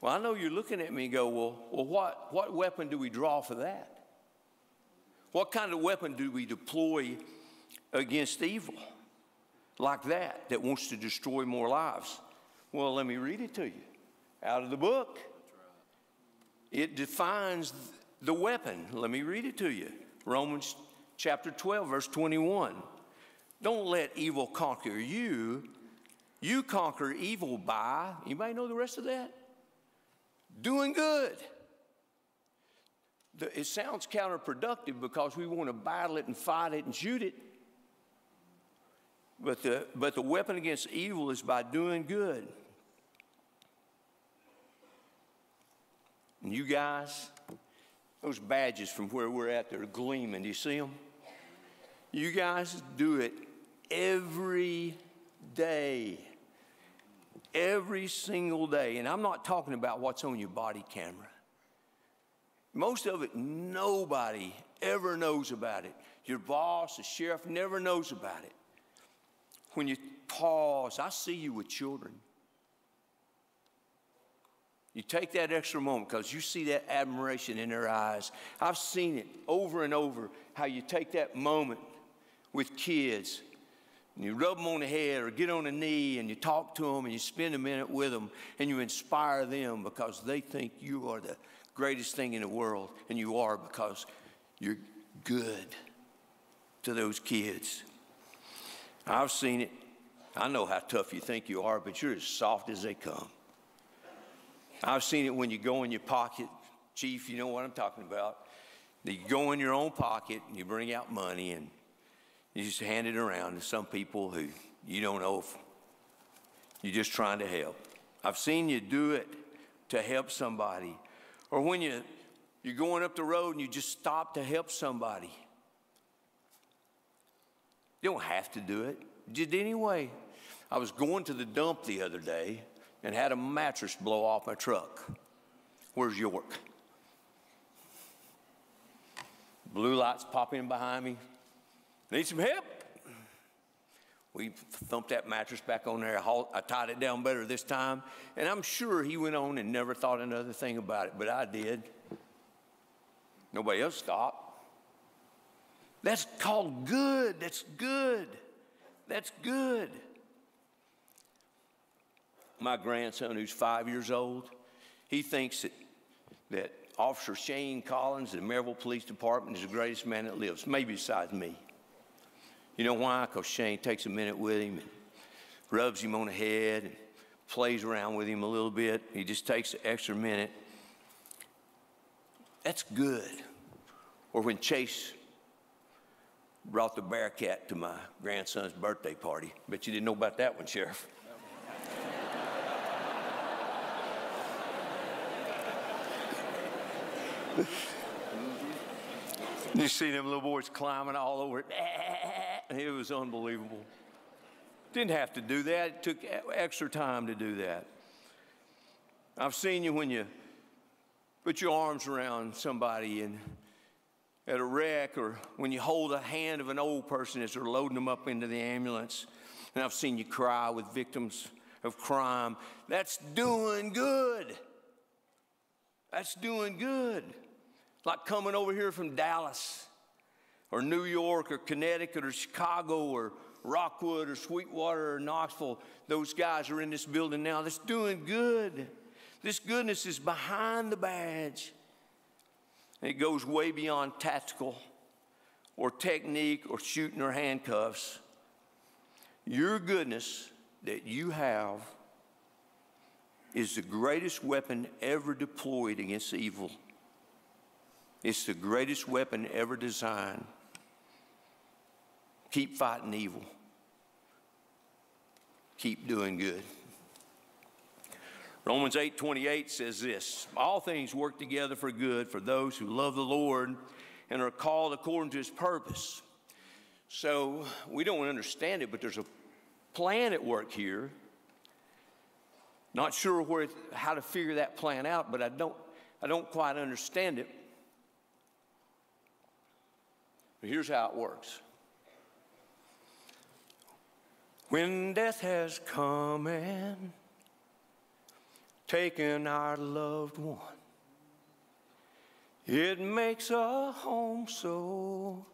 Well, I know you're looking at me and go, well, well what, what weapon do we draw for that? What kind of weapon do we deploy against evil like that, that wants to destroy more lives? Well, let me read it to you out of the book. It defines the weapon. Let me read it to you. Romans chapter 12, verse 21. Don't let evil conquer you. You conquer evil by, anybody know the rest of that? Doing good. The, it sounds counterproductive because we want to battle it and fight it and shoot it. But the, but the weapon against evil is by doing good. And you guys, those badges from where we're at, they're gleaming. Do you see them? You guys do it every day. Every single day. And I'm not talking about what's on your body camera. Most of it, nobody ever knows about it. Your boss, the sheriff, never knows about it. When you pause, I see you with children. You take that extra moment because you see that admiration in their eyes. I've seen it over and over how you take that moment with kids and you rub them on the head or get on a knee and you talk to them and you spend a minute with them and you inspire them because they think you are the greatest thing in the world and you are because you're good to those kids. I've seen it. I know how tough you think you are, but you're as soft as they come. I've seen it when you go in your pocket. Chief, you know what I'm talking about. You go in your own pocket and you bring out money and you just hand it around to some people who you don't know if you're just trying to help. I've seen you do it to help somebody Or when you, you're going up the road and you just stop to help somebody. You don't have to do it. Just anyway. I was going to the dump the other day and had a mattress blow off my truck. Where's York? Blue lights popping behind me. Need some help? We thumped that mattress back on there. I tied it down better this time. And I'm sure he went on and never thought another thing about it, but I did. Nobody else stopped. That's called good. That's good. That's good. My grandson, who's five years old, he thinks that, that Officer Shane Collins the Maryville Police Department is the greatest man that lives, maybe besides me. You know why? Because Shane takes a minute with him and rubs him on the head and plays around with him a little bit. He just takes an extra minute. That's good. Or when Chase brought the Bearcat to my grandson's birthday party. Bet you didn't know about that one, Sheriff. you see them little boys climbing all over it. [laughs] It was unbelievable. Didn't have to do that. It took extra time to do that. I've seen you when you put your arms around somebody and at a wreck or when you hold the hand of an old person as they're loading them up into the ambulance. And I've seen you cry with victims of crime. That's doing good. That's doing good. Like coming over here from Dallas or New York or Connecticut or Chicago or Rockwood or Sweetwater or Knoxville. Those guys are in this building now. That's doing good. This goodness is behind the badge. It goes way beyond tactical or technique or shooting or handcuffs. Your goodness that you have is the greatest weapon ever deployed against evil. It's the greatest weapon ever designed. Keep fighting evil. Keep doing good. Romans 8:28 says this, all things work together for good for those who love the Lord and are called according to his purpose. So, we don't understand it, but there's a plan at work here. Not sure where how to figure that plan out, but I don't I don't quite understand it. But here's how it works. When death has come and taken our loved one. It makes a home so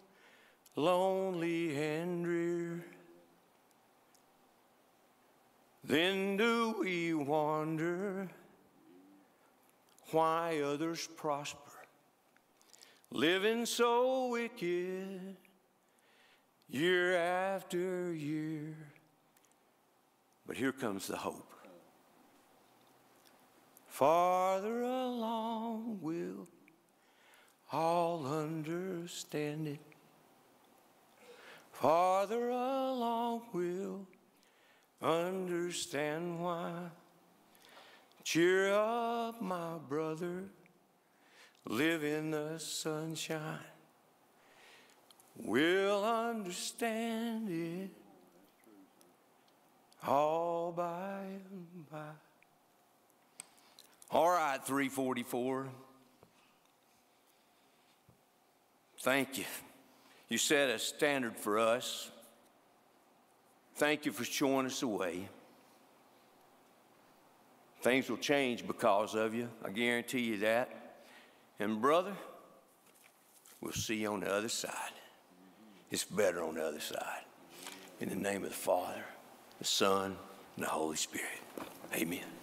lonely and drear. Then do we wonder why others prosper, living so wicked year after year. But here comes the hope. Farther along we'll all understand it. Farther along we'll understand why. Cheer up, my brother, live in the sunshine. We'll understand it all by and by. All right, 344. Thank you. You set a standard for us. Thank you for showing us the way. Things will change because of you. I guarantee you that. And, brother, we'll see you on the other side. It's better on the other side. In the name of the Father, the Son, and the Holy Spirit. Amen.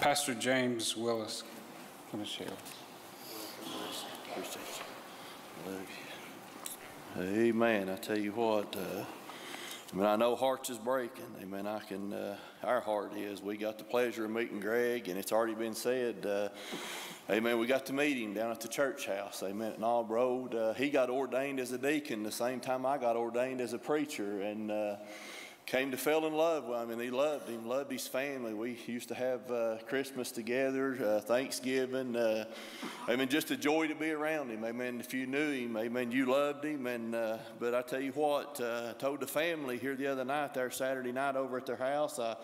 Pastor James Willis, come and share. Amen. I tell you what, uh, I mean, I know hearts is breaking. Amen. I can, uh, our heart is. We got the pleasure of meeting Greg, and it's already been said. Uh, amen. We got to meet him down at the church house. Amen. At Knob Road. Uh, he got ordained as a deacon the same time I got ordained as a preacher, and uh, came to fell in love with him, and he loved him, loved his family. We used to have uh, Christmas together, uh, Thanksgiving. Uh, mean, Just a joy to be around him. Amen. If you knew him, amen, you loved him. And uh, but I tell you what, uh, I told the family here the other night, there Saturday night over at their house. I,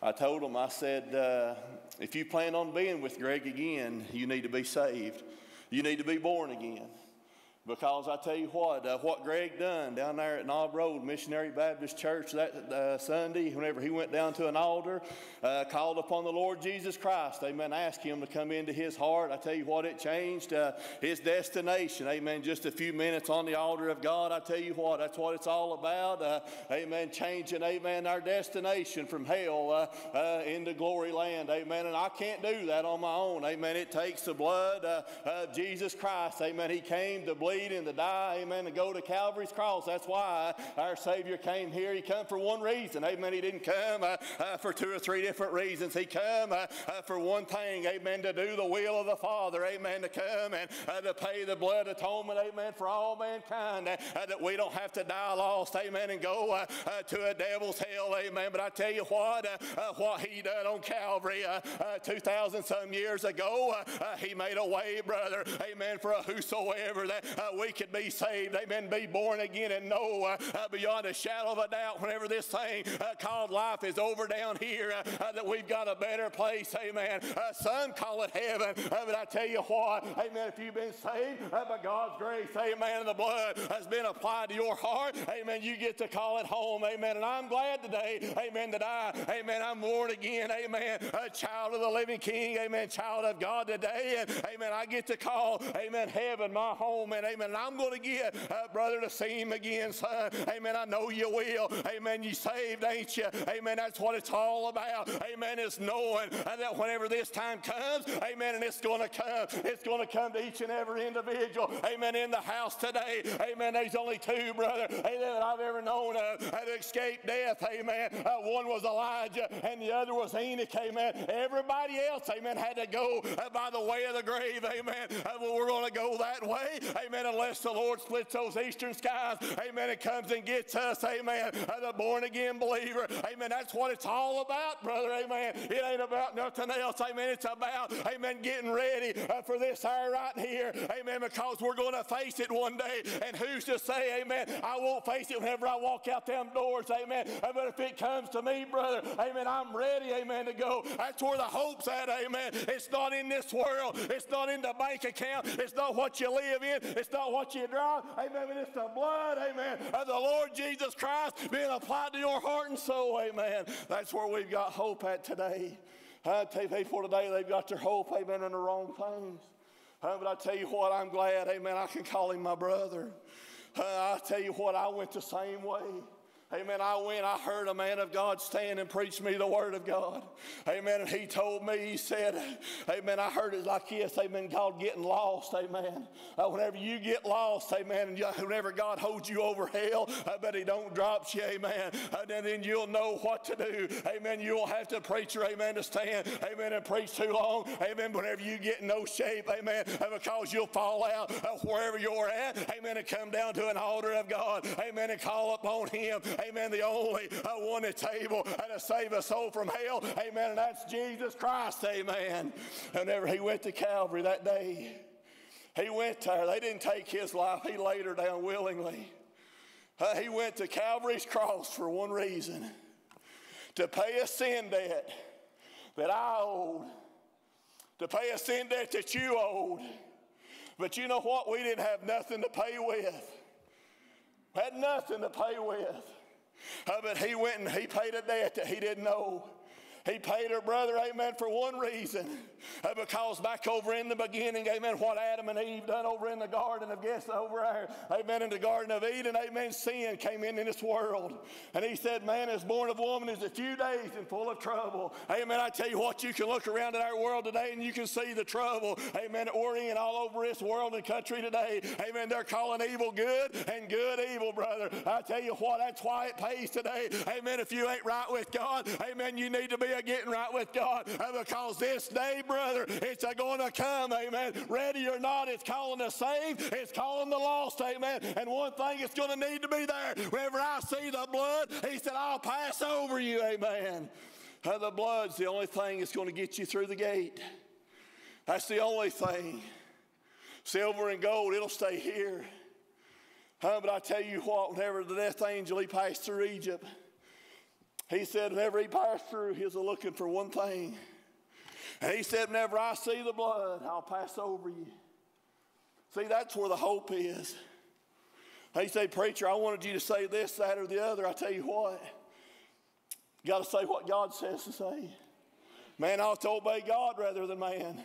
I told them, I said, uh, if you plan on being with Greg again, you need to be saved. You need to be born again. Because I tell you what, uh, what Greg done down there at Knob Road Missionary Baptist Church that uh, Sunday, whenever he went down to an altar, uh, called upon the Lord Jesus Christ, amen, asked him to come into his heart. I tell you what, it changed uh, his destination, amen. Just a few minutes on the altar of God, I tell you what, that's what it's all about, uh, amen. Changing, amen, our destination from hell uh, into glory land, amen. And I can't do that on my own, amen. It takes the blood of Jesus Christ, amen. He came to bleed and to die, amen, to go to Calvary's cross. That's why our Savior came here. He come for one reason, amen. He didn't come uh, uh, for two or three different reasons. He come uh, uh for one thing, amen, to do the will of the Father, amen, to come and uh, to pay the blood atonement, amen, for all mankind, uh, that we don't have to die lost, amen, and go to a devil's hell, amen. But I tell you what, what He done on Calvary 2,000 some years ago, He made a way, brother, amen, for a whosoever that we could be saved, amen, be born again and know uh, uh, beyond a shadow of a doubt whenever this thing uh, called life is over down here uh, uh, that we've got a better place, amen. Uh, some call it heaven, but I tell you what, amen, if you've been saved by God's grace, amen, and the blood has been applied to your heart, amen, you get to call it home, amen. And I'm glad today, amen, that I, amen, I'm born again, amen, a child of the living King, amen, child of God today, and amen, I get to call, amen, heaven my home, and amen, I'm going to get, uh, brother, to see him again, son. Amen. I know you will. Amen. You saved, ain't you? Amen. That's what it's all about. Amen. It's knowing that whenever this time comes, amen, and it's going to come, it's going to come to each and every individual. Amen. In the house today. Amen. There's only two, brother, amen, that I've ever known of that escaped death. Amen. Uh, one was Elijah and the other was Enoch. Amen. Everybody else, amen, had to go uh, by the way of the grave. Amen. Uh, well, we're going to go that way. Amen unless the Lord splits those eastern skies, amen, it comes and gets us, amen, the born again believer, amen. That's what it's all about, brother, amen. It ain't about nothing else, amen. It's about, amen, getting ready uh, for this hour right here, amen, because we're going to face it one day. And who's to say, amen, I won't face it whenever I walk out them doors, amen. Uh, but if it comes to me, brother, amen, I'm ready, amen, to go. That's where the hope's at, amen. It's not in this world, it's not in the bank account, it's not what you live in, it's not what you drive, amen, but it's the blood, amen, of the Lord Jesus Christ being applied to your heart and soul, amen. That's where we've got hope at today. I tell you, people today, they've got their hope, amen, in the wrong things. Uh, but I tell you what, I'm glad, amen, I can call him my brother. Uh, I tell you what, I went the same way. Amen. I went, I heard a man of God stand and preach me the word of God. Amen. And he told me, he said, Amen. I heard it like this. Amen. God getting lost. Amen. Uh, whenever you get lost, amen. And whenever God holds you over hell, I bet he don't drop you. Amen. And uh, then you'll know what to do. Amen. You will have to preacher. Amen. To stand. Amen. And preach too long. Amen. Whenever you get in no shape. Amen. Uh, because you'll fall out wherever you're at. Amen. And come down to an altar of God. Amen. And call upon him amen, the only uh, one that's able uh, to save a soul from hell, amen, and that's Jesus Christ, amen. Whenever he went to Calvary that day, he went there. They didn't take his life, he laid her down willingly. Uh, he went to Calvary's cross for one reason to pay a sin debt that I owed, to pay a sin debt that you owed. But you know what? We didn't have nothing to pay with. Had nothing to pay with. Uh, but he went and he paid a debt that he didn't know. He paid her brother, amen, for one reason. Uh, because back over in the beginning, amen, what Adam and Eve done over in the garden of guess over there, amen, in the Garden of Eden, amen, sin came in in this world. And he said, man is born of woman is a few days and full of trouble. Amen. I tell you what, you can look around at our world today and you can see the trouble, amen, that we're in all over this world and country today. Amen. They're calling evil good and good evil, brother. I tell you what, that's why it pays today. Amen. If you ain't right with God, amen, you need to be a getting right with God. Because this day, brother, it's going to come, amen. Ready or not, it's calling the saved, it's calling the lost, amen. And one thing it's going to need to be there. Whenever I see the blood, he said, I'll pass over you, amen. Uh, the blood's the only thing that's going to get you through the gate. That's the only thing. Silver and gold, it'll stay here. Huh, but I tell you what, whenever the death angel he passed through Egypt, he said, whenever he passed through, he was looking for one thing. And he said, whenever I see the blood, I'll pass over you. See, that's where the hope is. He said, Preacher, I wanted you to say this, that, or the other. I tell you what, you got to say what God says to say. Man ought to obey God rather than man.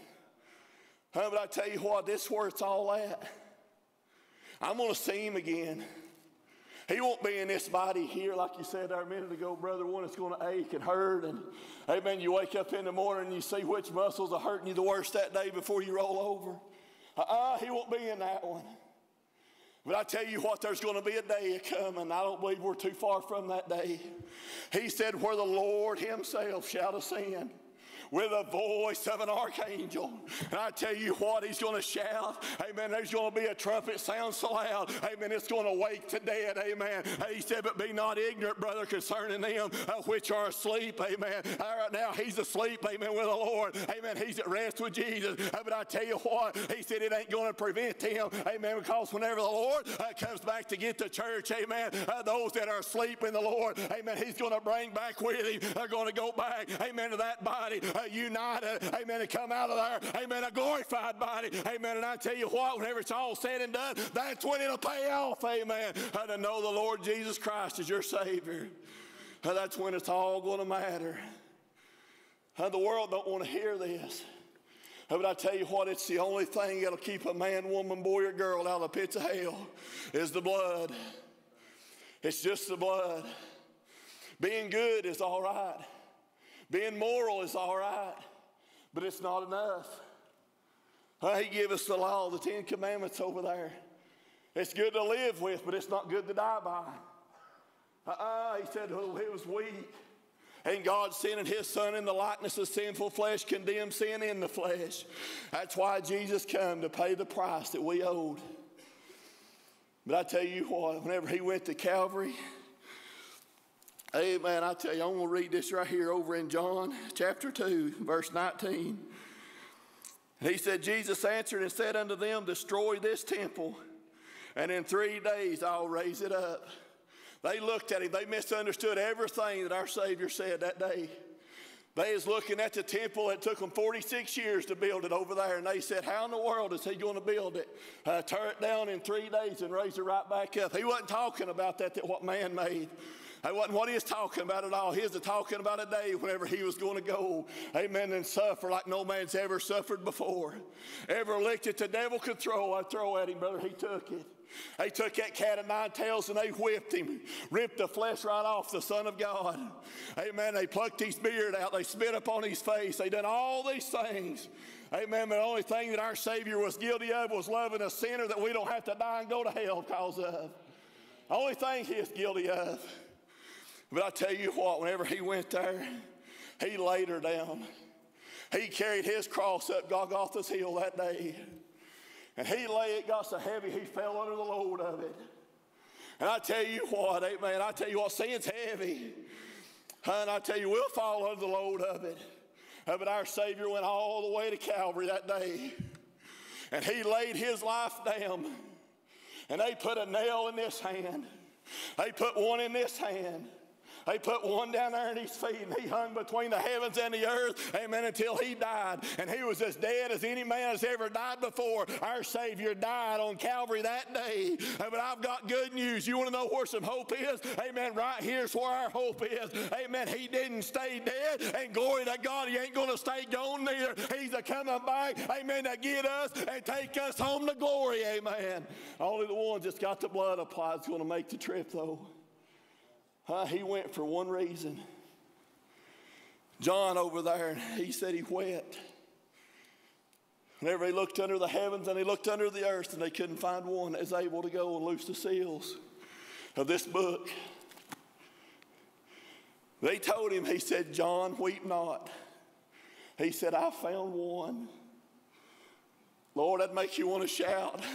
But I tell you what, this is where it's all at. I'm going to see him again. He won't be in this body here, like you said there a minute ago, brother. One that's going to ache and hurt. And amen, you wake up in the morning and you see which muscles are hurting you the worst that day before you roll over. Uh uh he won't be in that one. But I tell you what, there's going to be a day coming. I don't believe we're too far from that day. He said, Where the Lord Himself shall ascend with the voice of an archangel. And I tell you what, he's going to shout. Amen. There's going to be a trumpet sound so loud. Amen. It's going to wake the dead. Amen. He said, but be not ignorant, brother, concerning them uh, which are asleep. Amen. All right now, he's asleep. Amen. With the Lord. Amen. He's at rest with Jesus. Uh, but I tell you what, he said it ain't going to prevent him. Amen. Because whenever the Lord uh, comes back to get the church, amen, those that are asleep in the Lord, amen, he's going to bring back with him. They're going to go back, amen, to that body [laughs] united, amen, and come out of there, amen, a glorified body, amen. And I tell you what, whenever it's all said and done, that's when it'll pay off, amen. Uh, to know the Lord Jesus Christ is your Savior. Uh, that's when it's all going to matter. Uh, the world don't want to hear this. Uh, But I tell you what, it's the only thing that'll keep a man, woman, boy, or girl out of the pits of hell is the blood. It's just the blood. Being good is all right. Being moral is all right, but it's not enough. Uh, he gave us the law, the Ten Commandments over there. It's good to live with, but it's not good to die by. Uh-uh, he said oh, it was weak. And God sending his son in the likeness of sinful flesh condemned sin in the flesh. That's why Jesus came to pay the price that we owed. But I tell you what, whenever he went to Calvary, Amen. I tell you, I'm going to read this right here over in John chapter 2, verse 19. And he said, Jesus answered and said unto them, Destroy this temple, and in three days I'll raise it up. They looked at him, they misunderstood everything that our Savior said that day. They was looking at the temple. It took them 46 years to build it over there. And they said, how in the world is he going to build it? Uh, tear it down in three days and raise it right back up. He wasn't talking about that, that what man made. That wasn't what he was talking about at all. He was talking about a day whenever he was going to go, amen, and suffer like no man's ever suffered before. Ever licked it the devil could throw, I throw at him, brother. He took it. They took that cat of nine tails and they whipped him, ripped the flesh right off the Son of God. Amen. They plucked his beard out, they spit upon his face, they done all these things. Amen. But the only thing that our Savior was guilty of was loving a sinner that we don't have to die and go to hell because of. The only thing he is guilty of. But I tell you what, whenever he went there, he laid her down. He carried his cross up Golgotha's hill that day. And he lay, it got so heavy, he fell under the load of it. And I tell you what, amen, I tell you what, sin's heavy. And I tell you, we'll fall under the load of it. But our Savior went all the way to Calvary that day. And he laid his life down. And they put a nail in this hand. They put one in this hand. They put one down there at his feet, and he hung between the heavens and the earth, amen, until he died. And he was as dead as any man has ever died before. Our Savior died on Calvary that day. But I've got good news. You want to know where some hope is? Amen. Right here's where our hope is. Amen. He didn't stay dead, and glory to God, he ain't going to stay gone neither. He's a coming back, amen, to get us and take us home to glory, amen. Only the one that's got the blood applied is going to make the trip, though. Huh? He went for one reason. John over there, he said he wept. Whenever he looked under the heavens and he looked under the earth, and they couldn't find one that was able to go and loose the seals of this book. They told him, he said, John, weep not. He said, I found one. Lord, that makes you want to shout. [laughs]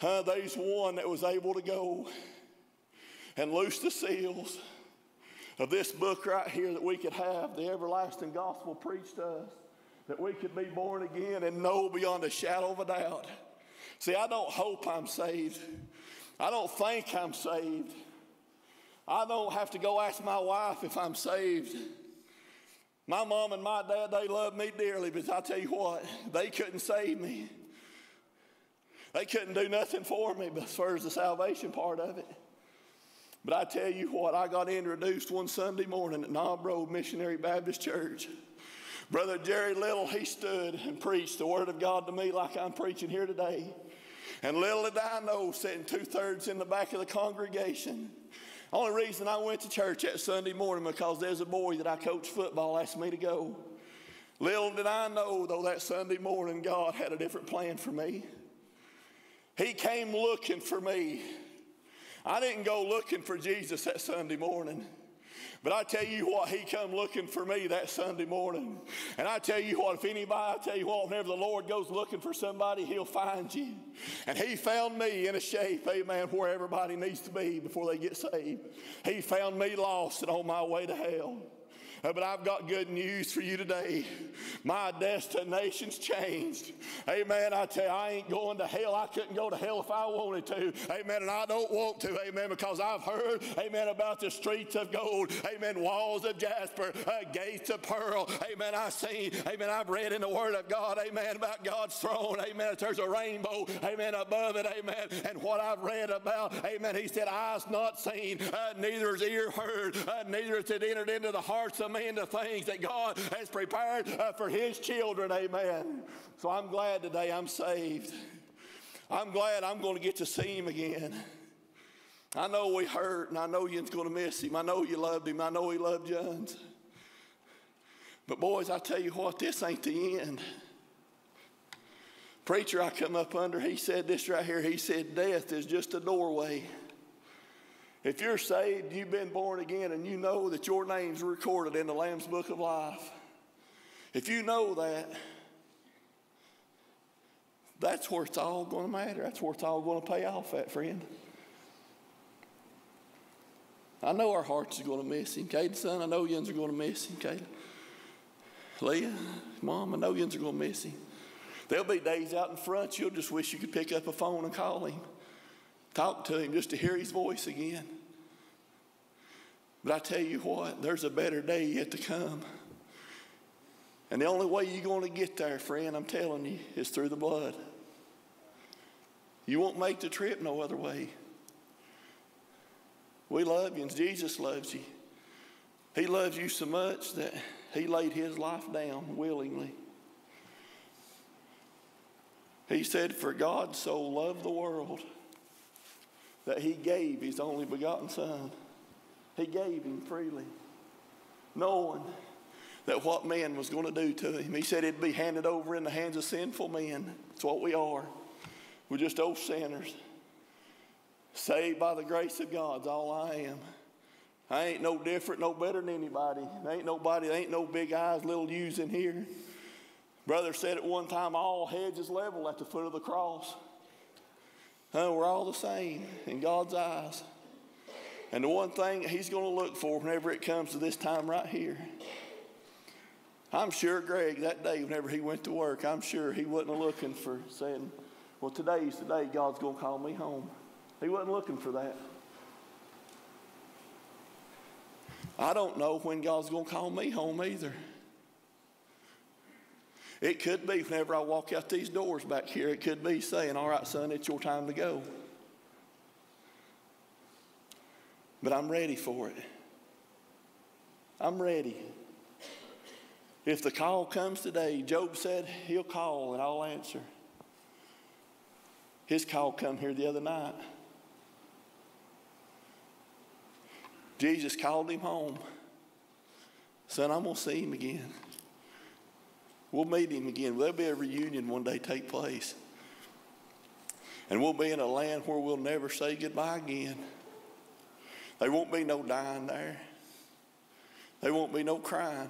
Huh, there's one that was able to go and loose the seals of this book right here that we could have the everlasting gospel preached to us, that we could be born again and know beyond a shadow of a doubt. See, I don't hope I'm saved. I don't think I'm saved. I don't have to go ask my wife if I'm saved. My mom and my dad, they love me dearly, but I tell you what, they couldn't save me. They couldn't do nothing for me but as far as the salvation part of it. But I tell you what, I got introduced one Sunday morning at Knob Road Missionary Baptist Church. Brother Jerry Little, he stood and preached the Word of God to me like I'm preaching here today. And little did I know, sitting two thirds in the back of the congregation, only reason I went to church that Sunday morning because there's a boy that I coached football asked me to go. Little did I know, though, that Sunday morning God had a different plan for me. He came looking for me. I didn't go looking for Jesus that Sunday morning. But I tell you what, he come looking for me that Sunday morning. And I tell you what, if anybody, I tell you what, whenever the Lord goes looking for somebody, he'll find you. And he found me in a shape, amen, where everybody needs to be before they get saved. He found me lost and on my way to hell. Uh, but I've got good news for you today. My destination's changed. Amen. I tell you, I ain't going to hell. I couldn't go to hell if I wanted to. Amen. And I don't want to. Amen. Because I've heard, amen, about the streets of gold. Amen. Walls of jasper, uh, gates of pearl. Amen. I've seen, amen. I've read in the Word of God, amen, about God's throne. Amen. There's a rainbow, amen, above it. Amen. And what I've read about, amen, he said, eyes not seen, uh, neither is ear heard, uh, neither has it entered into the hearts of men the things that God has prepared uh, for his children. Amen. So I'm glad today I'm saved. I'm glad I'm going to get to see him again. I know we hurt, and I know you're going to miss him. I know you loved him. I know he loved Jones. But boys, I tell you what, this ain't the end. Preacher I come up under, he said this right here. He said, Death is just a doorway. If you're saved, you've been born again, and you know that your name's recorded in the Lamb's Book of Life, if you know that, that's where it's all going to matter. That's where it's all going to pay off at, friend. I know our hearts are going to miss him. Caden, son, I know yins are going to miss him, Caden. Leah, mom, I know yins are going to miss him. There'll be days out in front you'll just wish you could pick up a phone and call him. Talk to him just to hear his voice again. But I tell you what, there's a better day yet to come. And the only way you're going to get there, friend, I'm telling you, is through the blood. You won't make the trip no other way. We love you, and Jesus loves you. He loves you so much that he laid his life down willingly. He said, For God so loved the world that he gave his only begotten Son. He gave him freely, knowing that what man was going to do to him. He said it'd be handed over in the hands of sinful men. That's what we are. We're just old sinners. Saved by the grace of God, that's all I am. I ain't no different, no better than anybody. There ain't nobody, there ain't no big eyes, little U's in here. Brother said at one time, all heads is level at the foot of the cross. Huh, we're all the same in God's eyes. And the one thing he's going to look for whenever it comes to this time right here, I'm sure Greg, that day, whenever he went to work, I'm sure he wasn't looking for saying, well, today's the day God's going to call me home. He wasn't looking for that. I don't know when God's going to call me home either. It could be whenever I walk out these doors back here, it could be saying, All right, son, it's your time to go. But I'm ready for it. I'm ready. If the call comes today, Job said he'll call and I'll answer. His call come here the other night. Jesus called him home. Son, I'm going to see him again. We'll meet him again. There'll be a reunion one day take place. And we'll be in a land where we'll never say goodbye again. There won't be no dying there. There won't be no crying.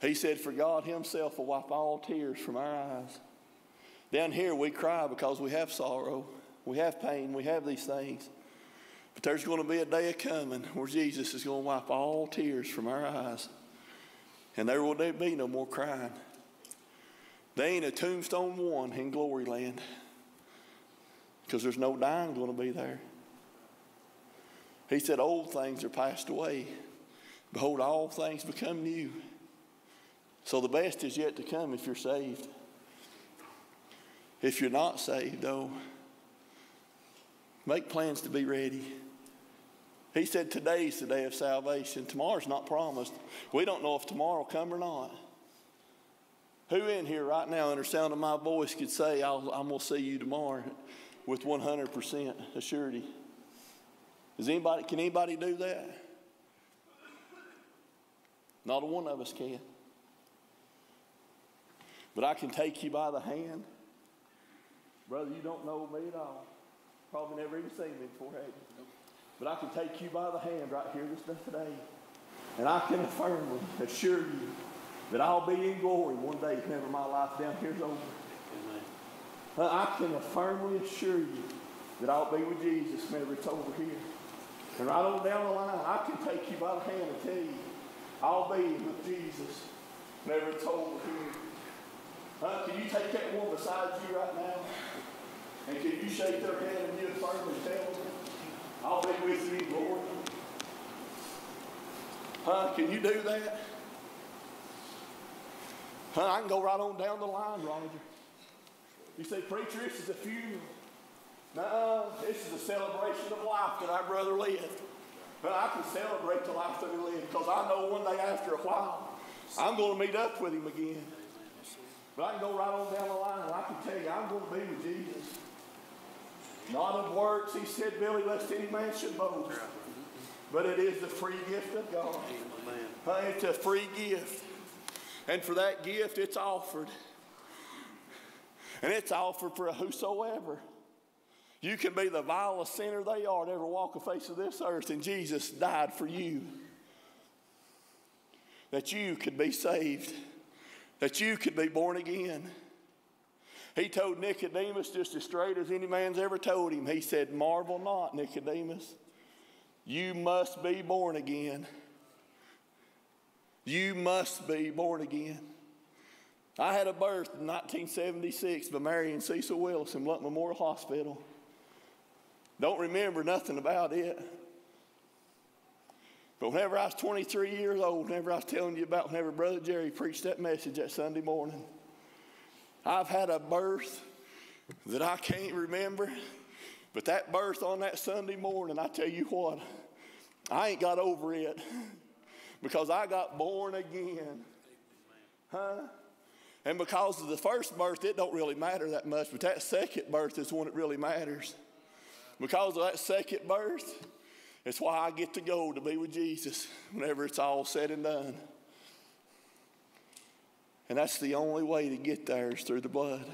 He said, For God Himself will wipe all tears from our eyes. Down here, we cry because we have sorrow, we have pain, we have these things. But there's going to be a day of coming where Jesus is going to wipe all tears from our eyes. And there will be no more crying. There ain't a tombstone one in glory land because there's no dying going to be there. He said, Old things are passed away. Behold, all things become new. So the best is yet to come if you're saved. If you're not saved, though, make plans to be ready. He said today's the day of salvation. Tomorrow's not promised. We don't know if tomorrow will come or not. Who in here right now, under sound of my voice, could say, i am going to see you tomorrow with 100% assurity? Is anybody, can anybody do that? Not a one of us can. But I can take you by the hand. Brother, you don't know me at all. Probably never even seen me before, have you? But I can take you by the hand right here this today. And I can affirmly assure you that I'll be in glory one day whenever my life down here is over. Amen. I can firmly assure you that I'll be with Jesus whenever it's over here. And right on down the line, I can take you by the hand and tell you, I'll be with Jesus Never told here. Huh? Can you take that one beside you right now? And can you shake their hand and you firmly tell them, I'll be with you, Lord? Huh? Can you do that? Huh? I can go right on down the line, Roger. You say, Preacher, this is a funeral. No, this is a celebration of life that our brother lived. But I can celebrate the life that he lived because I know one day after a while I'm going to meet up with him again. But I can go right on down the line and I can tell you I'm going to be with Jesus. Not of works, he said, Billy, lest any man should boast. But it is the free gift of God. Uh, it's a free gift. And for that gift, it's offered. And it's offered for whosoever. You can be the vilest sinner they are to ever walk the face of this earth, and Jesus died for you. That you could be saved, that you could be born again. He told Nicodemus just as straight as any man's ever told him. He said, Marvel not, Nicodemus. You must be born again. You must be born again. I had a birth in 1976 by Mary and Cecil Willis in Blount Memorial Hospital. Don't remember nothing about it. But whenever I was 23 years old, whenever I was telling you about whenever Brother Jerry preached that message that Sunday morning, I've had a birth that I can't remember. But that birth on that Sunday morning, I tell you what, I ain't got over it because I got born again. Huh? And because of the first birth, it don't really matter that much, but that second birth is when it really matters. Because of that second birth, it's why I get to go to be with Jesus whenever it's all said and done. And that's the only way to get there is through the blood.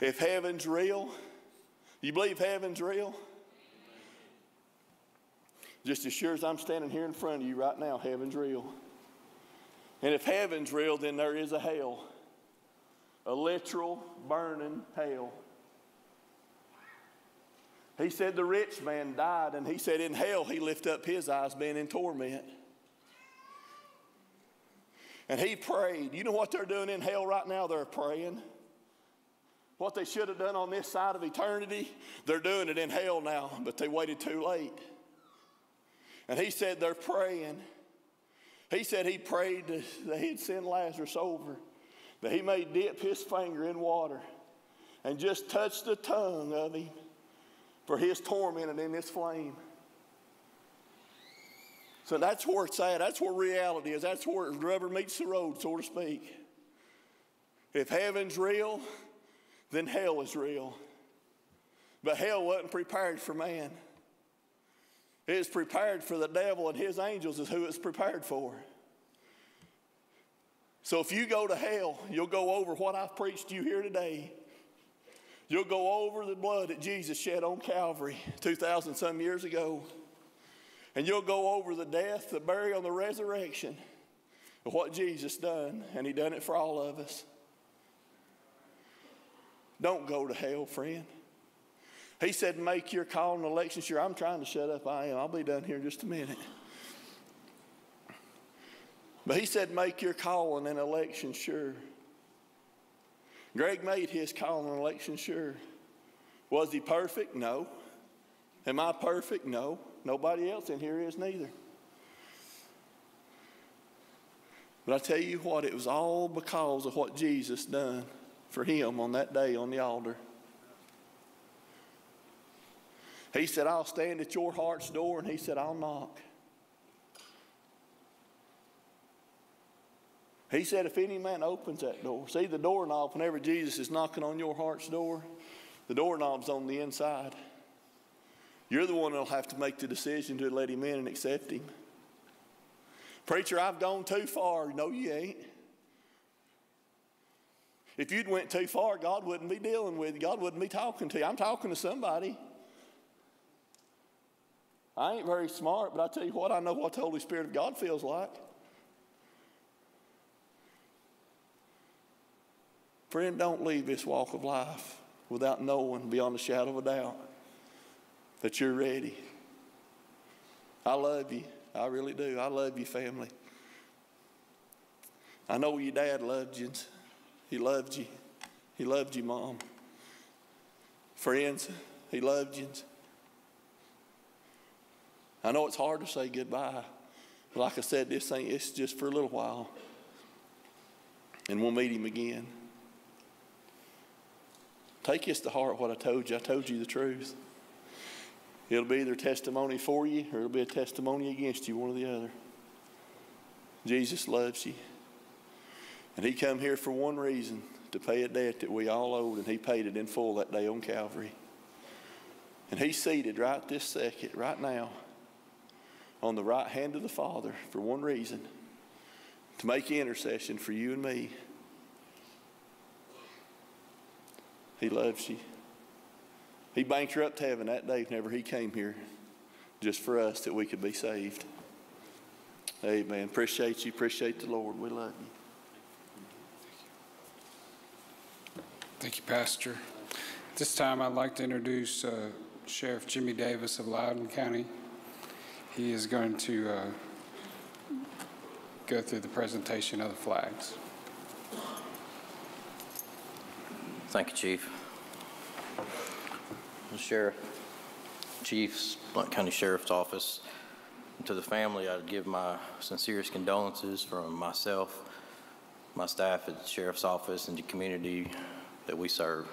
If heaven's real, you believe heaven's real? Just as sure as I'm standing here in front of you right now, heaven's real. And if heaven's real, then there is a hell, a literal burning hell. He said the rich man died, and he said in hell he lifted up his eyes, being in torment. And he prayed. You know what they're doing in hell right now? They're praying. What they should have done on this side of eternity, they're doing it in hell now, but they waited too late. And he said they're praying. He said he prayed that he'd send Lazarus over, that he may dip his finger in water and just touch the tongue of him for his torment and in this flame. So that's where it's at. That's where reality is. That's where rubber meets the road, so to speak. If heaven's real, then hell is real. But hell wasn't prepared for man. It is prepared for the devil and his angels, is who it's prepared for. So if you go to hell, you'll go over what I've preached to you here today. You'll go over the blood that Jesus shed on Calvary 2,000 some years ago. And you'll go over the death, the burial, the resurrection of what Jesus done. And he done it for all of us. Don't go to hell, friend. He said, make your call and election sure. I'm trying to shut up. I am. I'll be done here in just a minute. But he said, make your call and an election sure. Greg made his call election sure. Was he perfect? No. Am I perfect? No. Nobody else in here is neither. But I tell you what, it was all because of what Jesus done for him on that day on the altar. He said, I'll stand at your heart's door, and he said, I'll knock. He said, if any man opens that door, see the doorknob, whenever Jesus is knocking on your heart's door, the doorknob's on the inside. You're the one that'll have to make the decision to let him in and accept him. Preacher, I've gone too far. No, you ain't. If you'd went too far, God wouldn't be dealing with you. God wouldn't be talking to you. I'm talking to somebody. I ain't very smart, but I tell you what, I know what the Holy Spirit of God feels like. Friend, don't leave this walk of life without knowing beyond a shadow of a doubt that you're ready. I love you. I really do. I love you, family. I know your dad loved you. He loved you. He loved you, Mom. Friends, he loved you. I know it's hard to say goodbye. But like I said, this ain't, it's just for a little while. And we'll meet him again. Take this to heart what I told you. I told you the truth. It'll be either testimony for you or it'll be a testimony against you, one or the other. Jesus loves you. And he come here for one reason, to pay a debt that we all owed, and he paid it in full that day on Calvary. And he's seated right this second, right now, on the right hand of the Father for one reason, to make intercession for you and me. He loves you. He bankrupt heaven that day whenever he came here just for us that we could be saved. Amen. Appreciate you. Appreciate the Lord. We love you. Thank you, Pastor. This time, I'd like to introduce uh, Sheriff Jimmy Davis of Loudon County. He is going to uh, go through the presentation of the flags. Thank you, Chief. Sheriff, Chiefs, Blount County Sheriff's Office, to the family, I'd give my sincerest condolences from myself, my staff at the Sheriff's Office, and the community that we serve.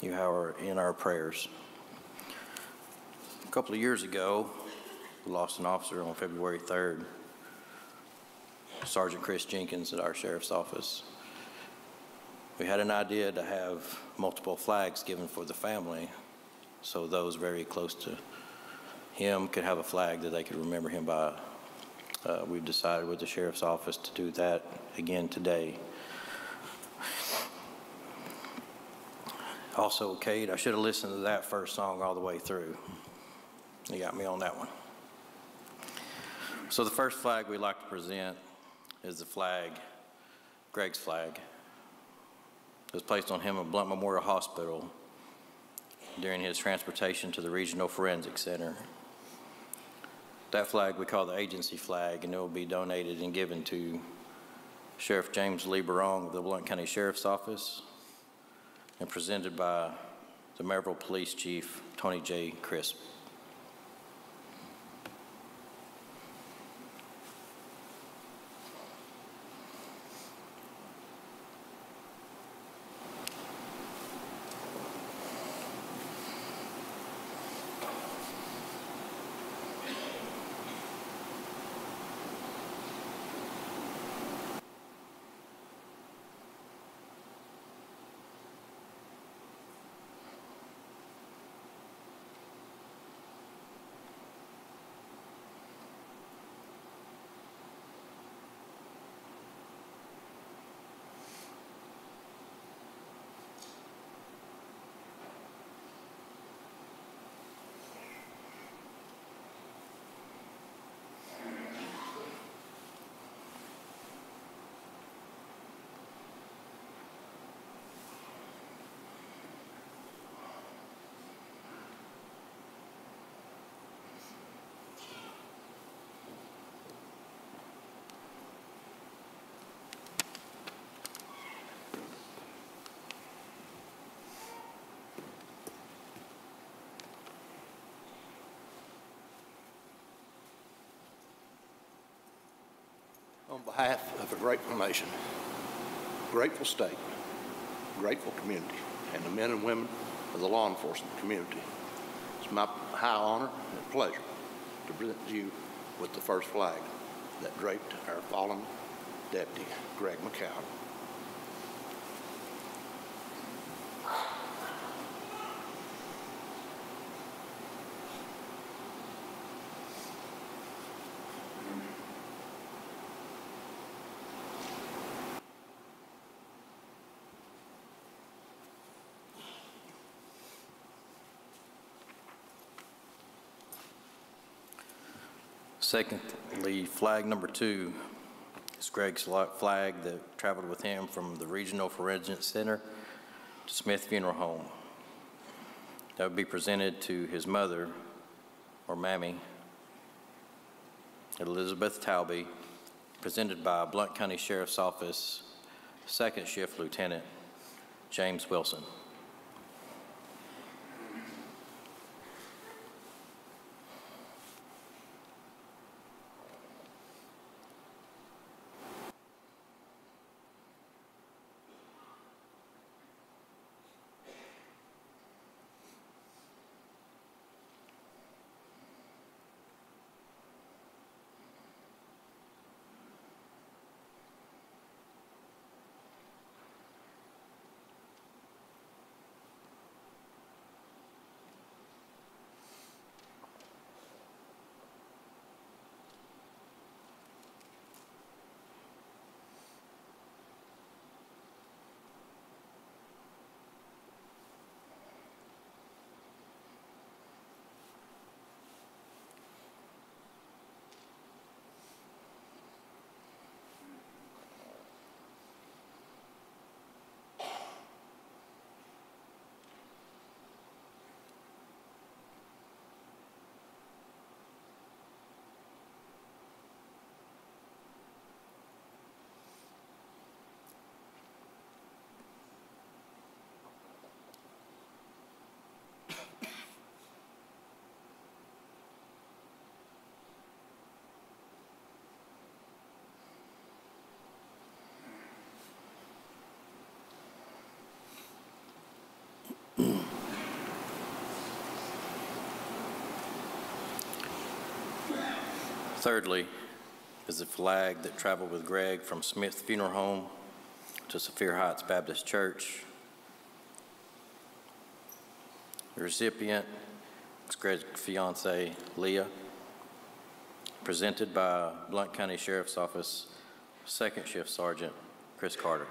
You are in our prayers. A couple of years ago, we lost an officer on February 3rd, Sergeant Chris Jenkins at our Sheriff's Office. We had an idea to have multiple flags given for the family so those very close to him could have a flag that they could remember him by. Uh, we've decided with the sheriff's office to do that again today. Also, Kate, I should have listened to that first song all the way through. You got me on that one. So the first flag we'd like to present is the flag, Greg's flag. Was placed on him at Blount Memorial Hospital during his transportation to the Regional Forensic Center. That flag we call the agency flag, and it will be donated and given to Sheriff James Lee Berrong of the Blount County Sheriff's Office and presented by the Maryville Police Chief, Tony J. Crisp. On behalf of a grateful nation, grateful state, grateful community, and the men and women of the law enforcement community, it's my high honor and pleasure to present you with the first flag that draped our fallen deputy, Greg McCowan. Secondly, flag number two is Greg's flag that traveled with him from the Regional Forensic Center to Smith Funeral Home. That would be presented to his mother, or Mammy, Elizabeth Talby, presented by Blount County Sheriff's Office Second Shift Lieutenant James Wilson. Thirdly, is the flag that traveled with Greg from Smith Funeral Home to Sevier Heights Baptist Church. The recipient is Greg's fiancee, Leah, presented by Blount County Sheriff's Office Second Shift Sergeant Chris Carter.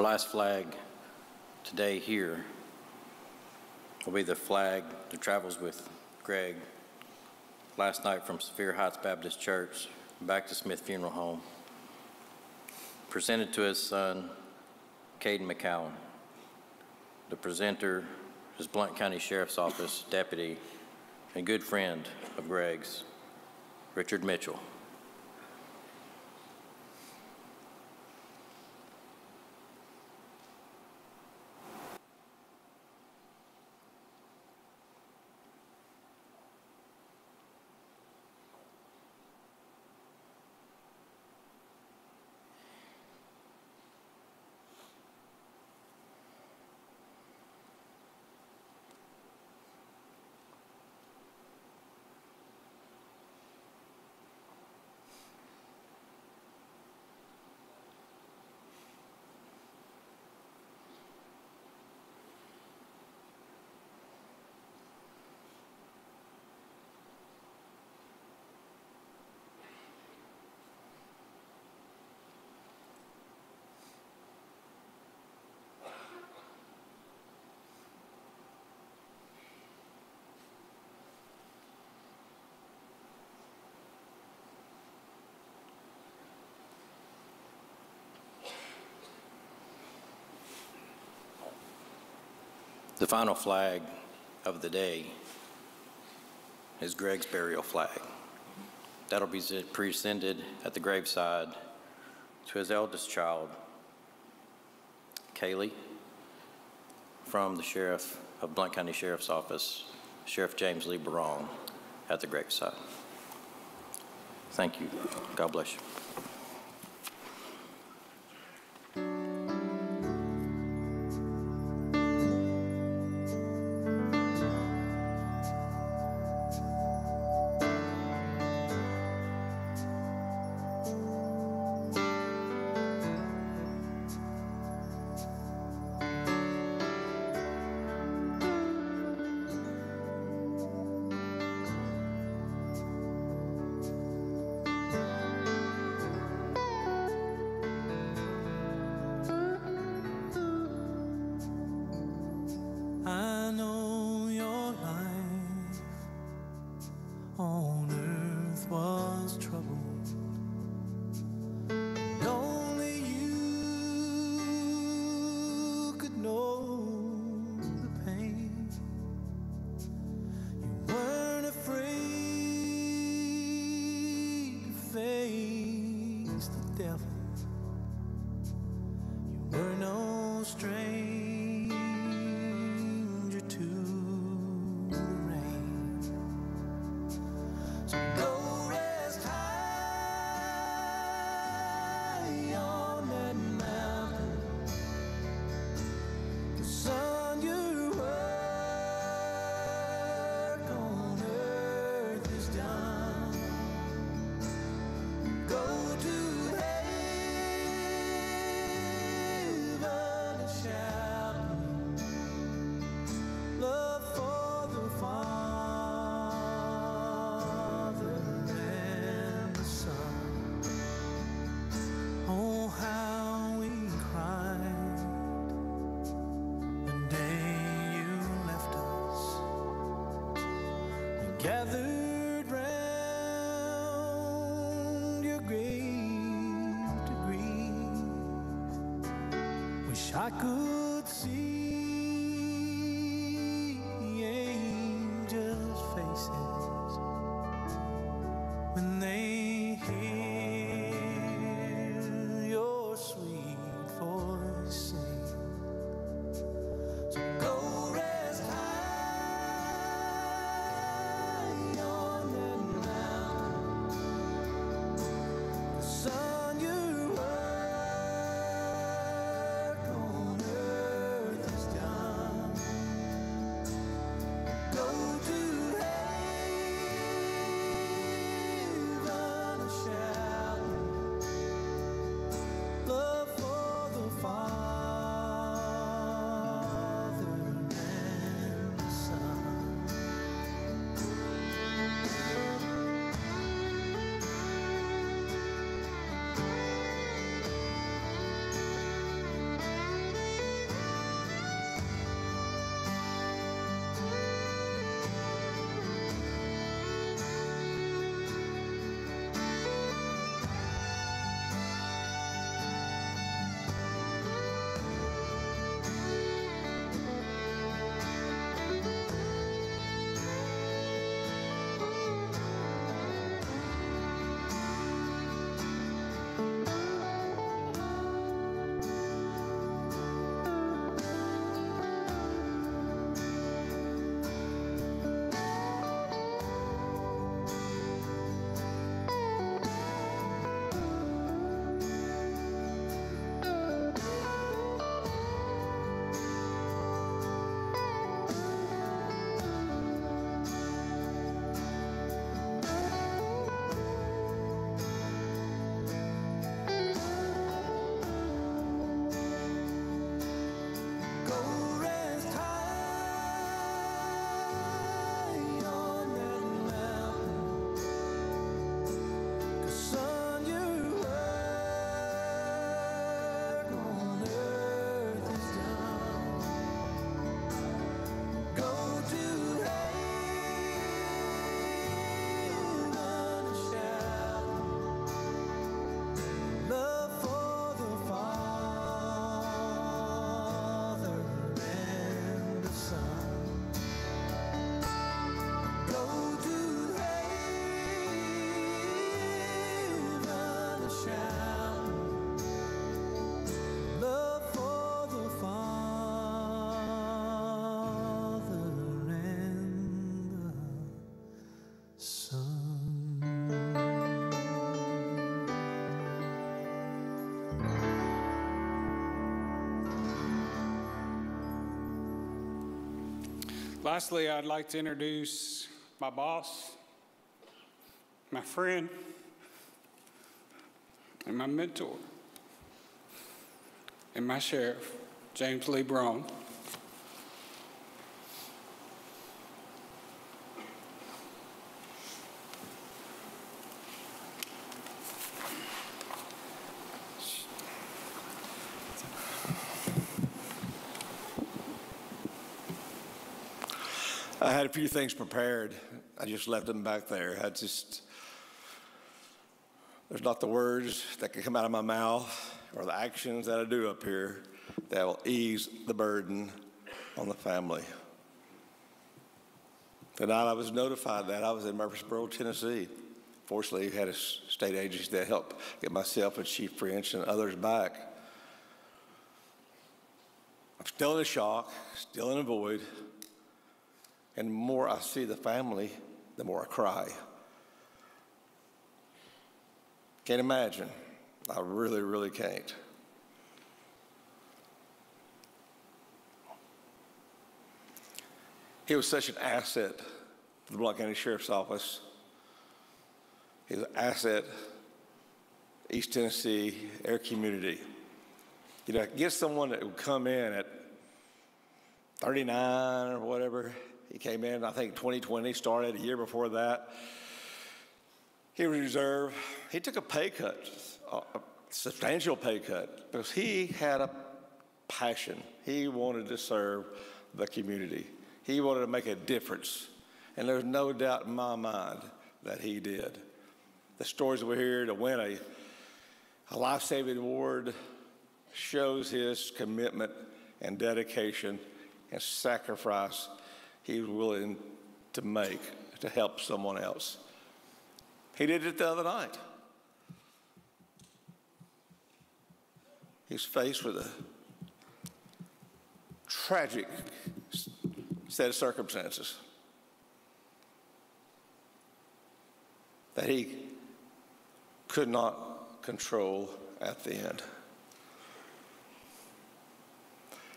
Last flag today here will be the flag that travels with Greg last night from Sevier Heights Baptist Church back to Smith Funeral Home. Presented to his son, Caden McCowan. The presenter is Blount County Sheriff's Office Deputy and good friend of Greg's, Richard Mitchell. The final flag of the day is Greg's burial flag. That'll be presented at the graveside to his eldest child, Kaylee, from the sheriff of Blount County Sheriff's Office, Sheriff James Lee Berrong, at the graveside. Thank you. God bless you. Gathered round your grave to grieve. Wish I could Lastly, I'd like to introduce my boss, my friend, and my mentor, and my sheriff, James Lee Berrong. A few things prepared. I just left them back there. I just, there's not the words that can come out of my mouth or the actions that I do up here that will ease the burden on the family. Tonight I was notified that I was in Murfreesboro, Tennessee. Fortunately, we had a state agency that helped get myself and Chief French and others back. I'm still in a shock, still in a void. And the more I see the family, the more I cry. Can't imagine. I really, really can't. He was such an asset to the Blount County Sheriff's Office. He was an asset, to East Tennessee, our community. You know, get someone that would come in at 39 or whatever. He came in, I think 2020 started a year before that. He was reserve. He took a pay cut, a substantial pay cut, because he had a passion. He wanted to serve the community. He wanted to make a difference. And there's no doubt in my mind that he did. The stories we're here to win a, a life-saving award shows his commitment and dedication and sacrifice he was willing to make to help someone else. He did it the other night. He's faced with a tragic set of circumstances that he could not control at the end.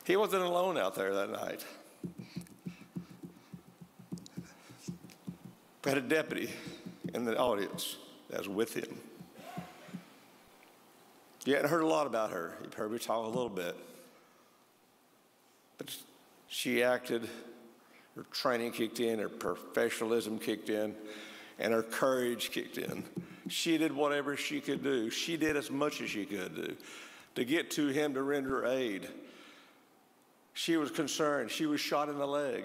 He wasn't alone out there that night. We had a deputy in the audience that was with him. You hadn't heard a lot about her. You've heard me talk a little bit. But she acted, her training kicked in, her professionalism kicked in, and her courage kicked in. She did whatever she could do. She did as much as she could do to get to him to render aid. She was concerned. She was shot in the leg,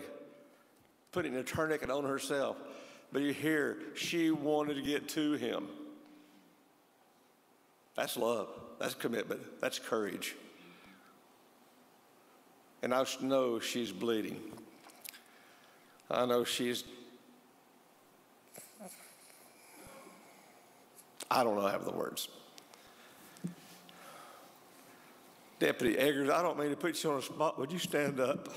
putting a tourniquet on herself. But you hear, she wanted to get to him. That's love. That's commitment. That's courage. And I know she's bleeding. I know she's. I don't know how to have the words. Deputy Eggers, I don't mean to put you on the spot. Would you stand up?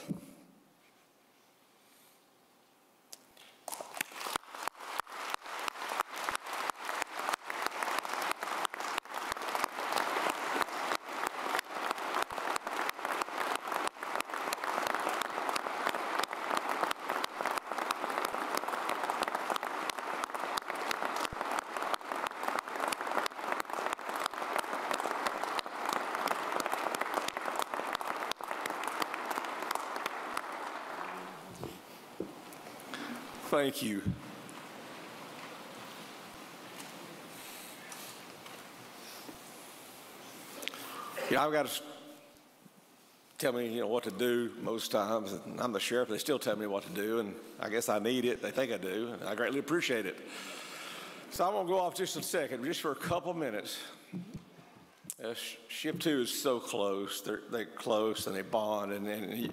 Thank you. Know, I've got to tell me, you know, what to do most times. And I'm the sheriff. They still tell me what to do, and I guess I need it. They think I do, and I greatly appreciate it. So I'm going to go off just a second, just for a couple minutes. Uh, ship two is so close. They're, they're close and they bond. And, and he,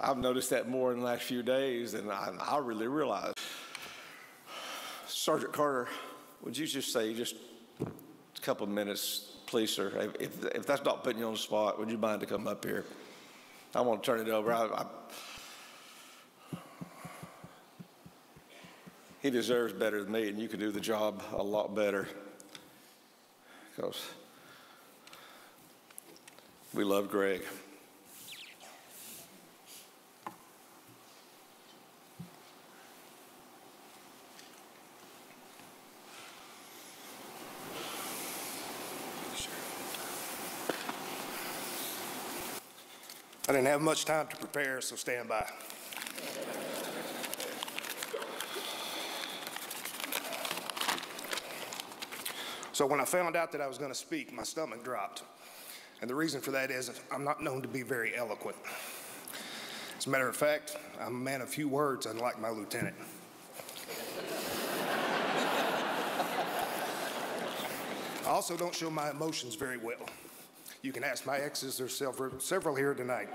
I've noticed that more in the last few days than I, I really realized. Sergeant Carter, would you just say just a couple of minutes, please, sir? If, if, that's not putting you on the spot, would you mind to come up here? I want to turn it over. I, I, he deserves better than me, and you can do the job a lot better. Because we love Greg. Have much time to prepare, so stand by. So when I found out that I was going to speak, my stomach dropped. And the reason for that is I'm not known to be very eloquent. As a matter of fact, I'm a man of few words, unlike my lieutenant. I also don't show my emotions very well. You can ask my exes, there's several, several here tonight.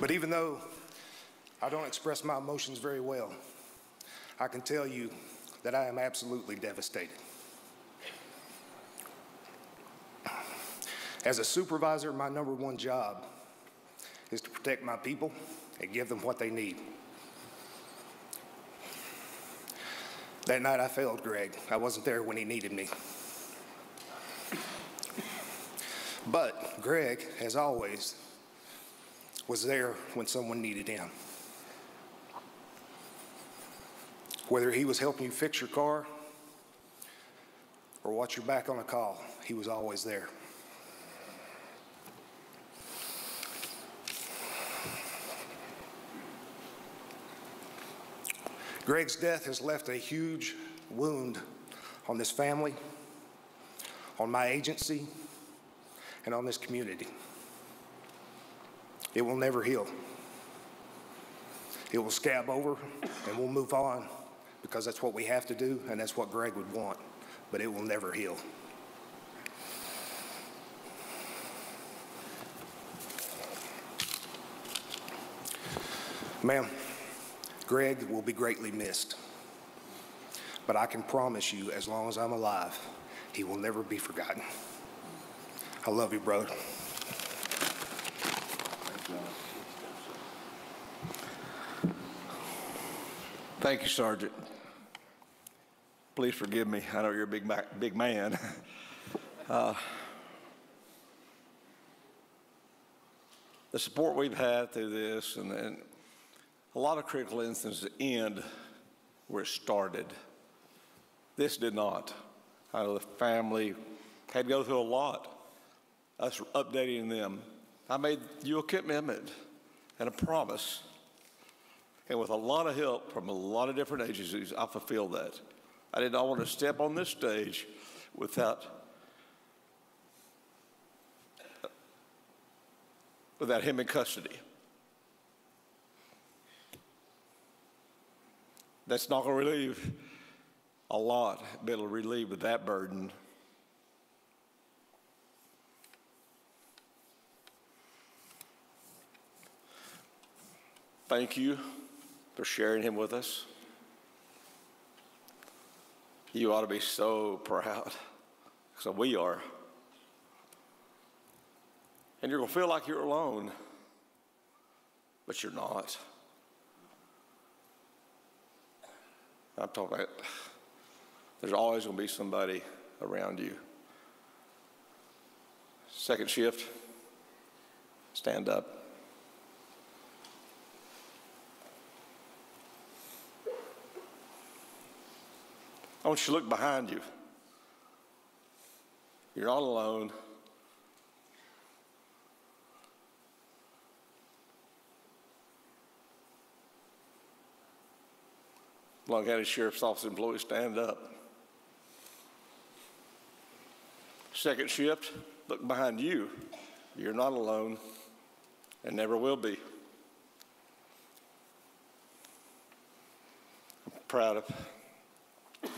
But even though I don't express my emotions very well, I can tell you that I am absolutely devastated. As a supervisor, my number one job is to protect my people and give them what they need. That night I failed Greg. I wasn't there when he needed me. But Greg, as always, was there when someone needed him. Whether he was helping you fix your car or watch your back on a call, he was always there. Greg's death has left a huge wound on this family, on my agency, and on this community. It will never heal. It will scab over and we'll move on because that's what we have to do and that's what Greg would want, but it will never heal. Ma'am, Greg will be greatly missed. But I can promise you, as long as I'm alive, he will never be forgotten. I love you, brother. Thank you, Sergeant. Please forgive me. I know you're a big, big man. [laughs] Uh, the support we've had through this and, and a lot of critical instances end where it started. This did not. I know the family had to go through a lot. Us updating them. I made you a commitment and a promise. And with a lot of help from a lot of different agencies, I fulfilled that. I did not want to step on this stage without without him in custody. That's not going to relieve a lot, but it'll relieve that burden. Thank you for sharing him with us. You ought to be so proud, so we are. And you're going to feel like you're alone, but you're not. I'm talking about there's always going to be somebody around you. Second shift, stand up. I want you to look behind you. You're not alone. Long County Sheriff's Office employees, stand up. Second shift, look behind you. You're not alone and never will be. I'm proud of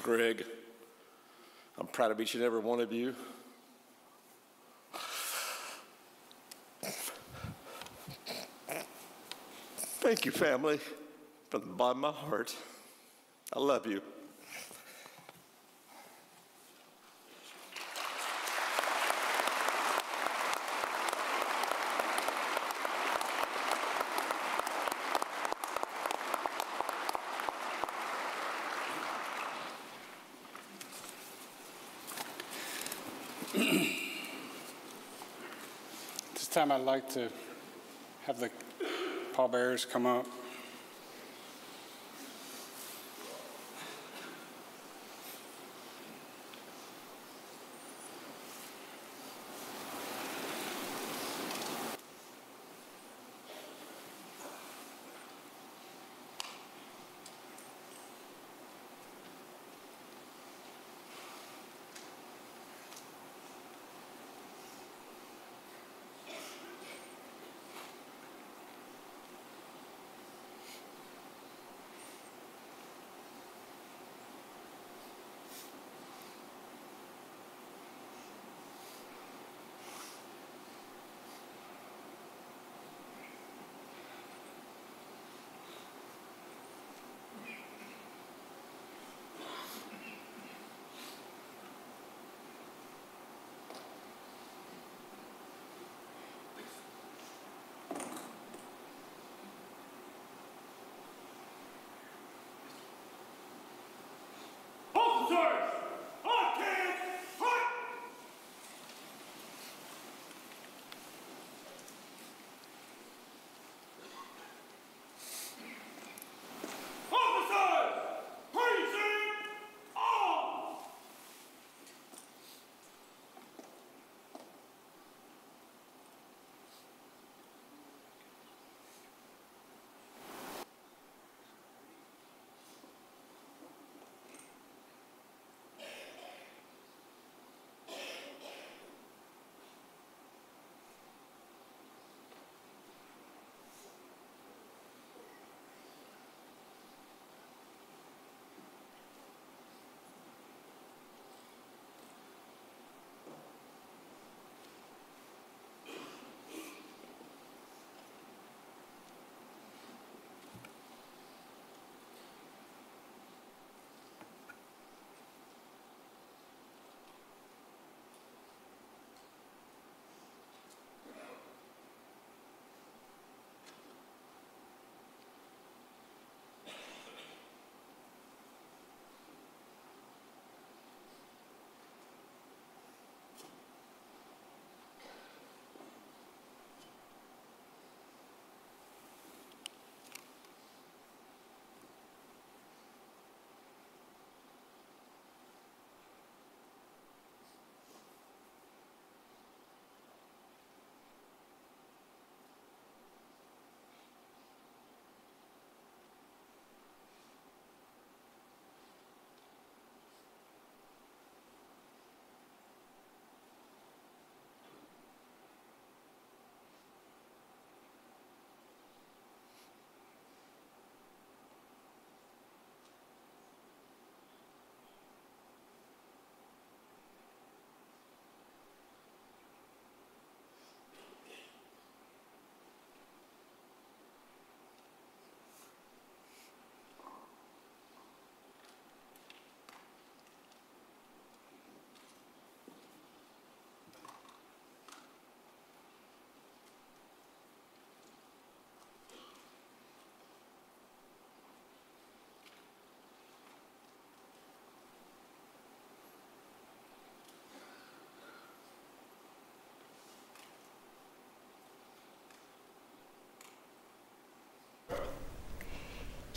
Greg. I'm proud of each and every one of you. Thank you, family, from the bottom of my heart. I love you. This time I'd like to have the pallbearers come up.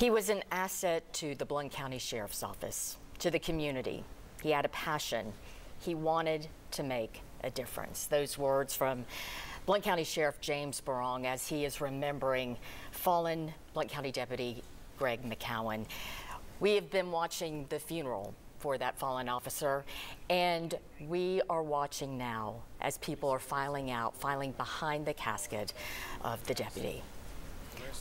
He was an asset to the Blount County Sheriff's Office, to the community. He had a passion. He wanted to make a difference. Those words from Blount County Sheriff James Berrong as he is remembering fallen Blount County Deputy Greg McCowan. We have been watching the funeral for that fallen officer, and we are watching now as people are filing out, filing behind the casket of the deputy.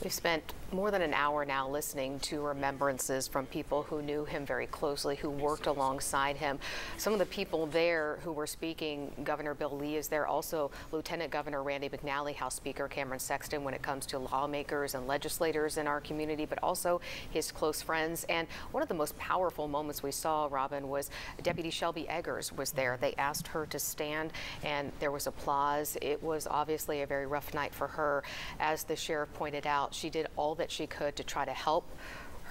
We've spent more than an hour now listening to remembrances from people who knew him very closely, who worked alongside him. Some of the people there who were speaking, Governor Bill Lee is there, also Lieutenant Governor Randy McNally, House Speaker Cameron Sexton, when it comes to lawmakers and legislators in our community, but also his close friends. And one of the most powerful moments we saw, Robin, was Deputy Shelby Eggers was there. They asked her to stand, and there was applause. It was obviously a very rough night for her. As the sheriff pointed out, she did all that she could to try to help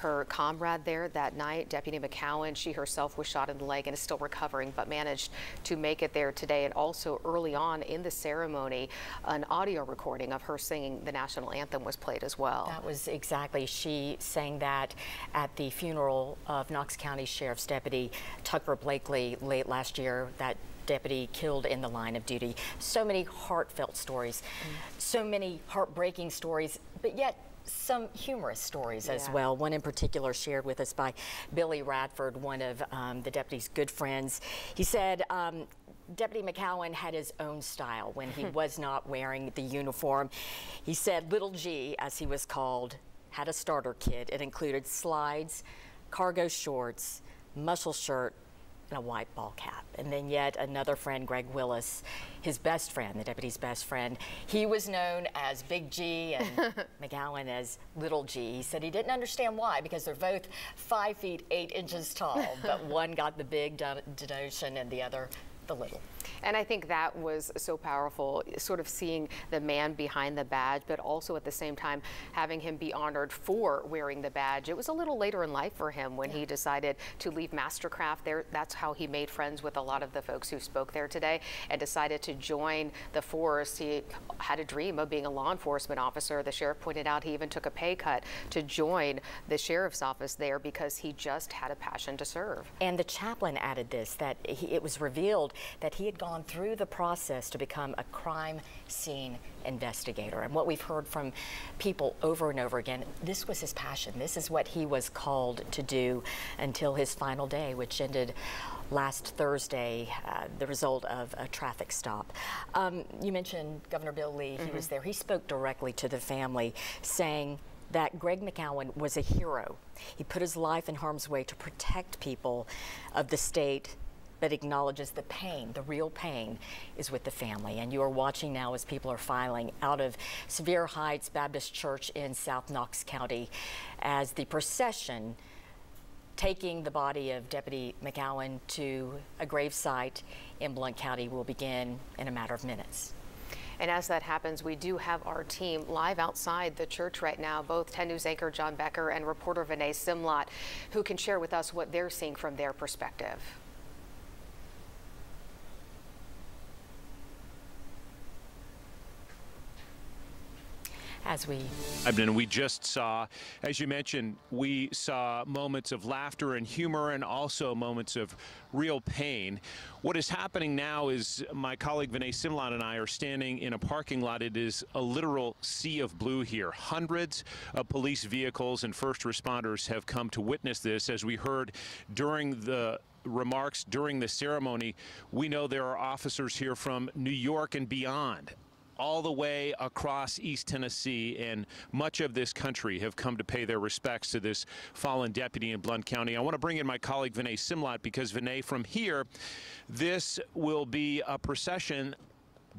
her comrade there that night, Deputy McCowan. She herself was shot in the leg and is still recovering, but managed to make it there today. And also early on in the ceremony, an audio recording of her singing the national anthem was played as well. That was exactly. She sang that at the funeral of Knox County Sheriff's Deputy Tucker Blakely late last year. That deputy killed in the line of duty. So many heartfelt stories, mm. so many heartbreaking stories, but yet some humorous stories as well. One in particular shared with us by Billy Radford, one of um, the deputy's good friends. He said, um, Deputy McCowan had his own style when he [laughs] was not wearing the uniform. He said Little G, as he was called, had a starter kit. It included slides, cargo shorts, muscle shirt, and a white ball cap. And then yet another friend, Greg Willis, his best friend, the deputy's best friend, he was known as Big G and [laughs] McCowan as Little G. He said he didn't understand why because they're both five feet eight inches tall, but [laughs] one got the big denotion and the other the little. And I think that was so powerful, sort of seeing the man behind the badge, but also at the same time having him be honored for wearing the badge. It was a little later in life for him when he decided to leave Mastercraft. There, that's how he made friends with a lot of the folks who spoke there today, and decided to join the force. He had a dream of being a law enforcement officer. The sheriff pointed out he even took a pay cut to join the sheriff's office there because he just had a passion to serve. And the chaplain added this that he, it was revealed that he had gone through the process to become a crime scene investigator. And what we've heard from people over and over again, this was his passion. This is what he was called to do until his final day, which ended last Thursday, uh, the result of a traffic stop. Um, you mentioned Governor Bill Lee, he was Mhm. there. He spoke directly to the family, saying, that Greg McCowan was a hero. He put his life in harm's way to protect people of the state but acknowledges the pain, the real pain is with the family. And you are watching now as people are filing out of Sevier Heights Baptist Church in South Knox County as the procession taking the body of Deputy McCowan to a gravesite in Blount County will begin in a matter of minutes. And as that happens, we do have our team live outside the church right now, both 10 News anchor John Becker and reporter Vinay Simlot, who can share with us what they're seeing from their perspective. As we And we just saw, as you mentioned, we saw moments of laughter and humor and also moments of real pain. What is happening now is my colleague Vinay Simlot and I are standing in a parking lot. It is a literal sea of blue here. Hundreds of police vehicles and first responders have come to witness this. As we heard during the remarks during the ceremony, we know there are officers here from New York and beyond all the way across East Tennessee and much of this country have come to pay their respects to this fallen deputy in Blount County. I want to bring in my colleague Vinay Simlot because Vinay, from here, this will be a procession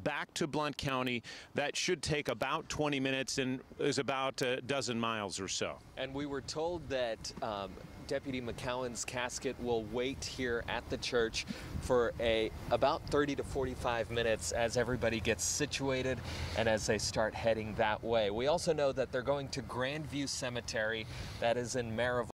back to Blount County that should take about 20 minutes and is about a dozen miles or so. And we were told that um, Deputy McCowan's casket will wait here at the church for a about 30 to 45 minutes as everybody gets situated and as they start heading that way. We also know that they're going to Grandview Cemetery that is in Maryville.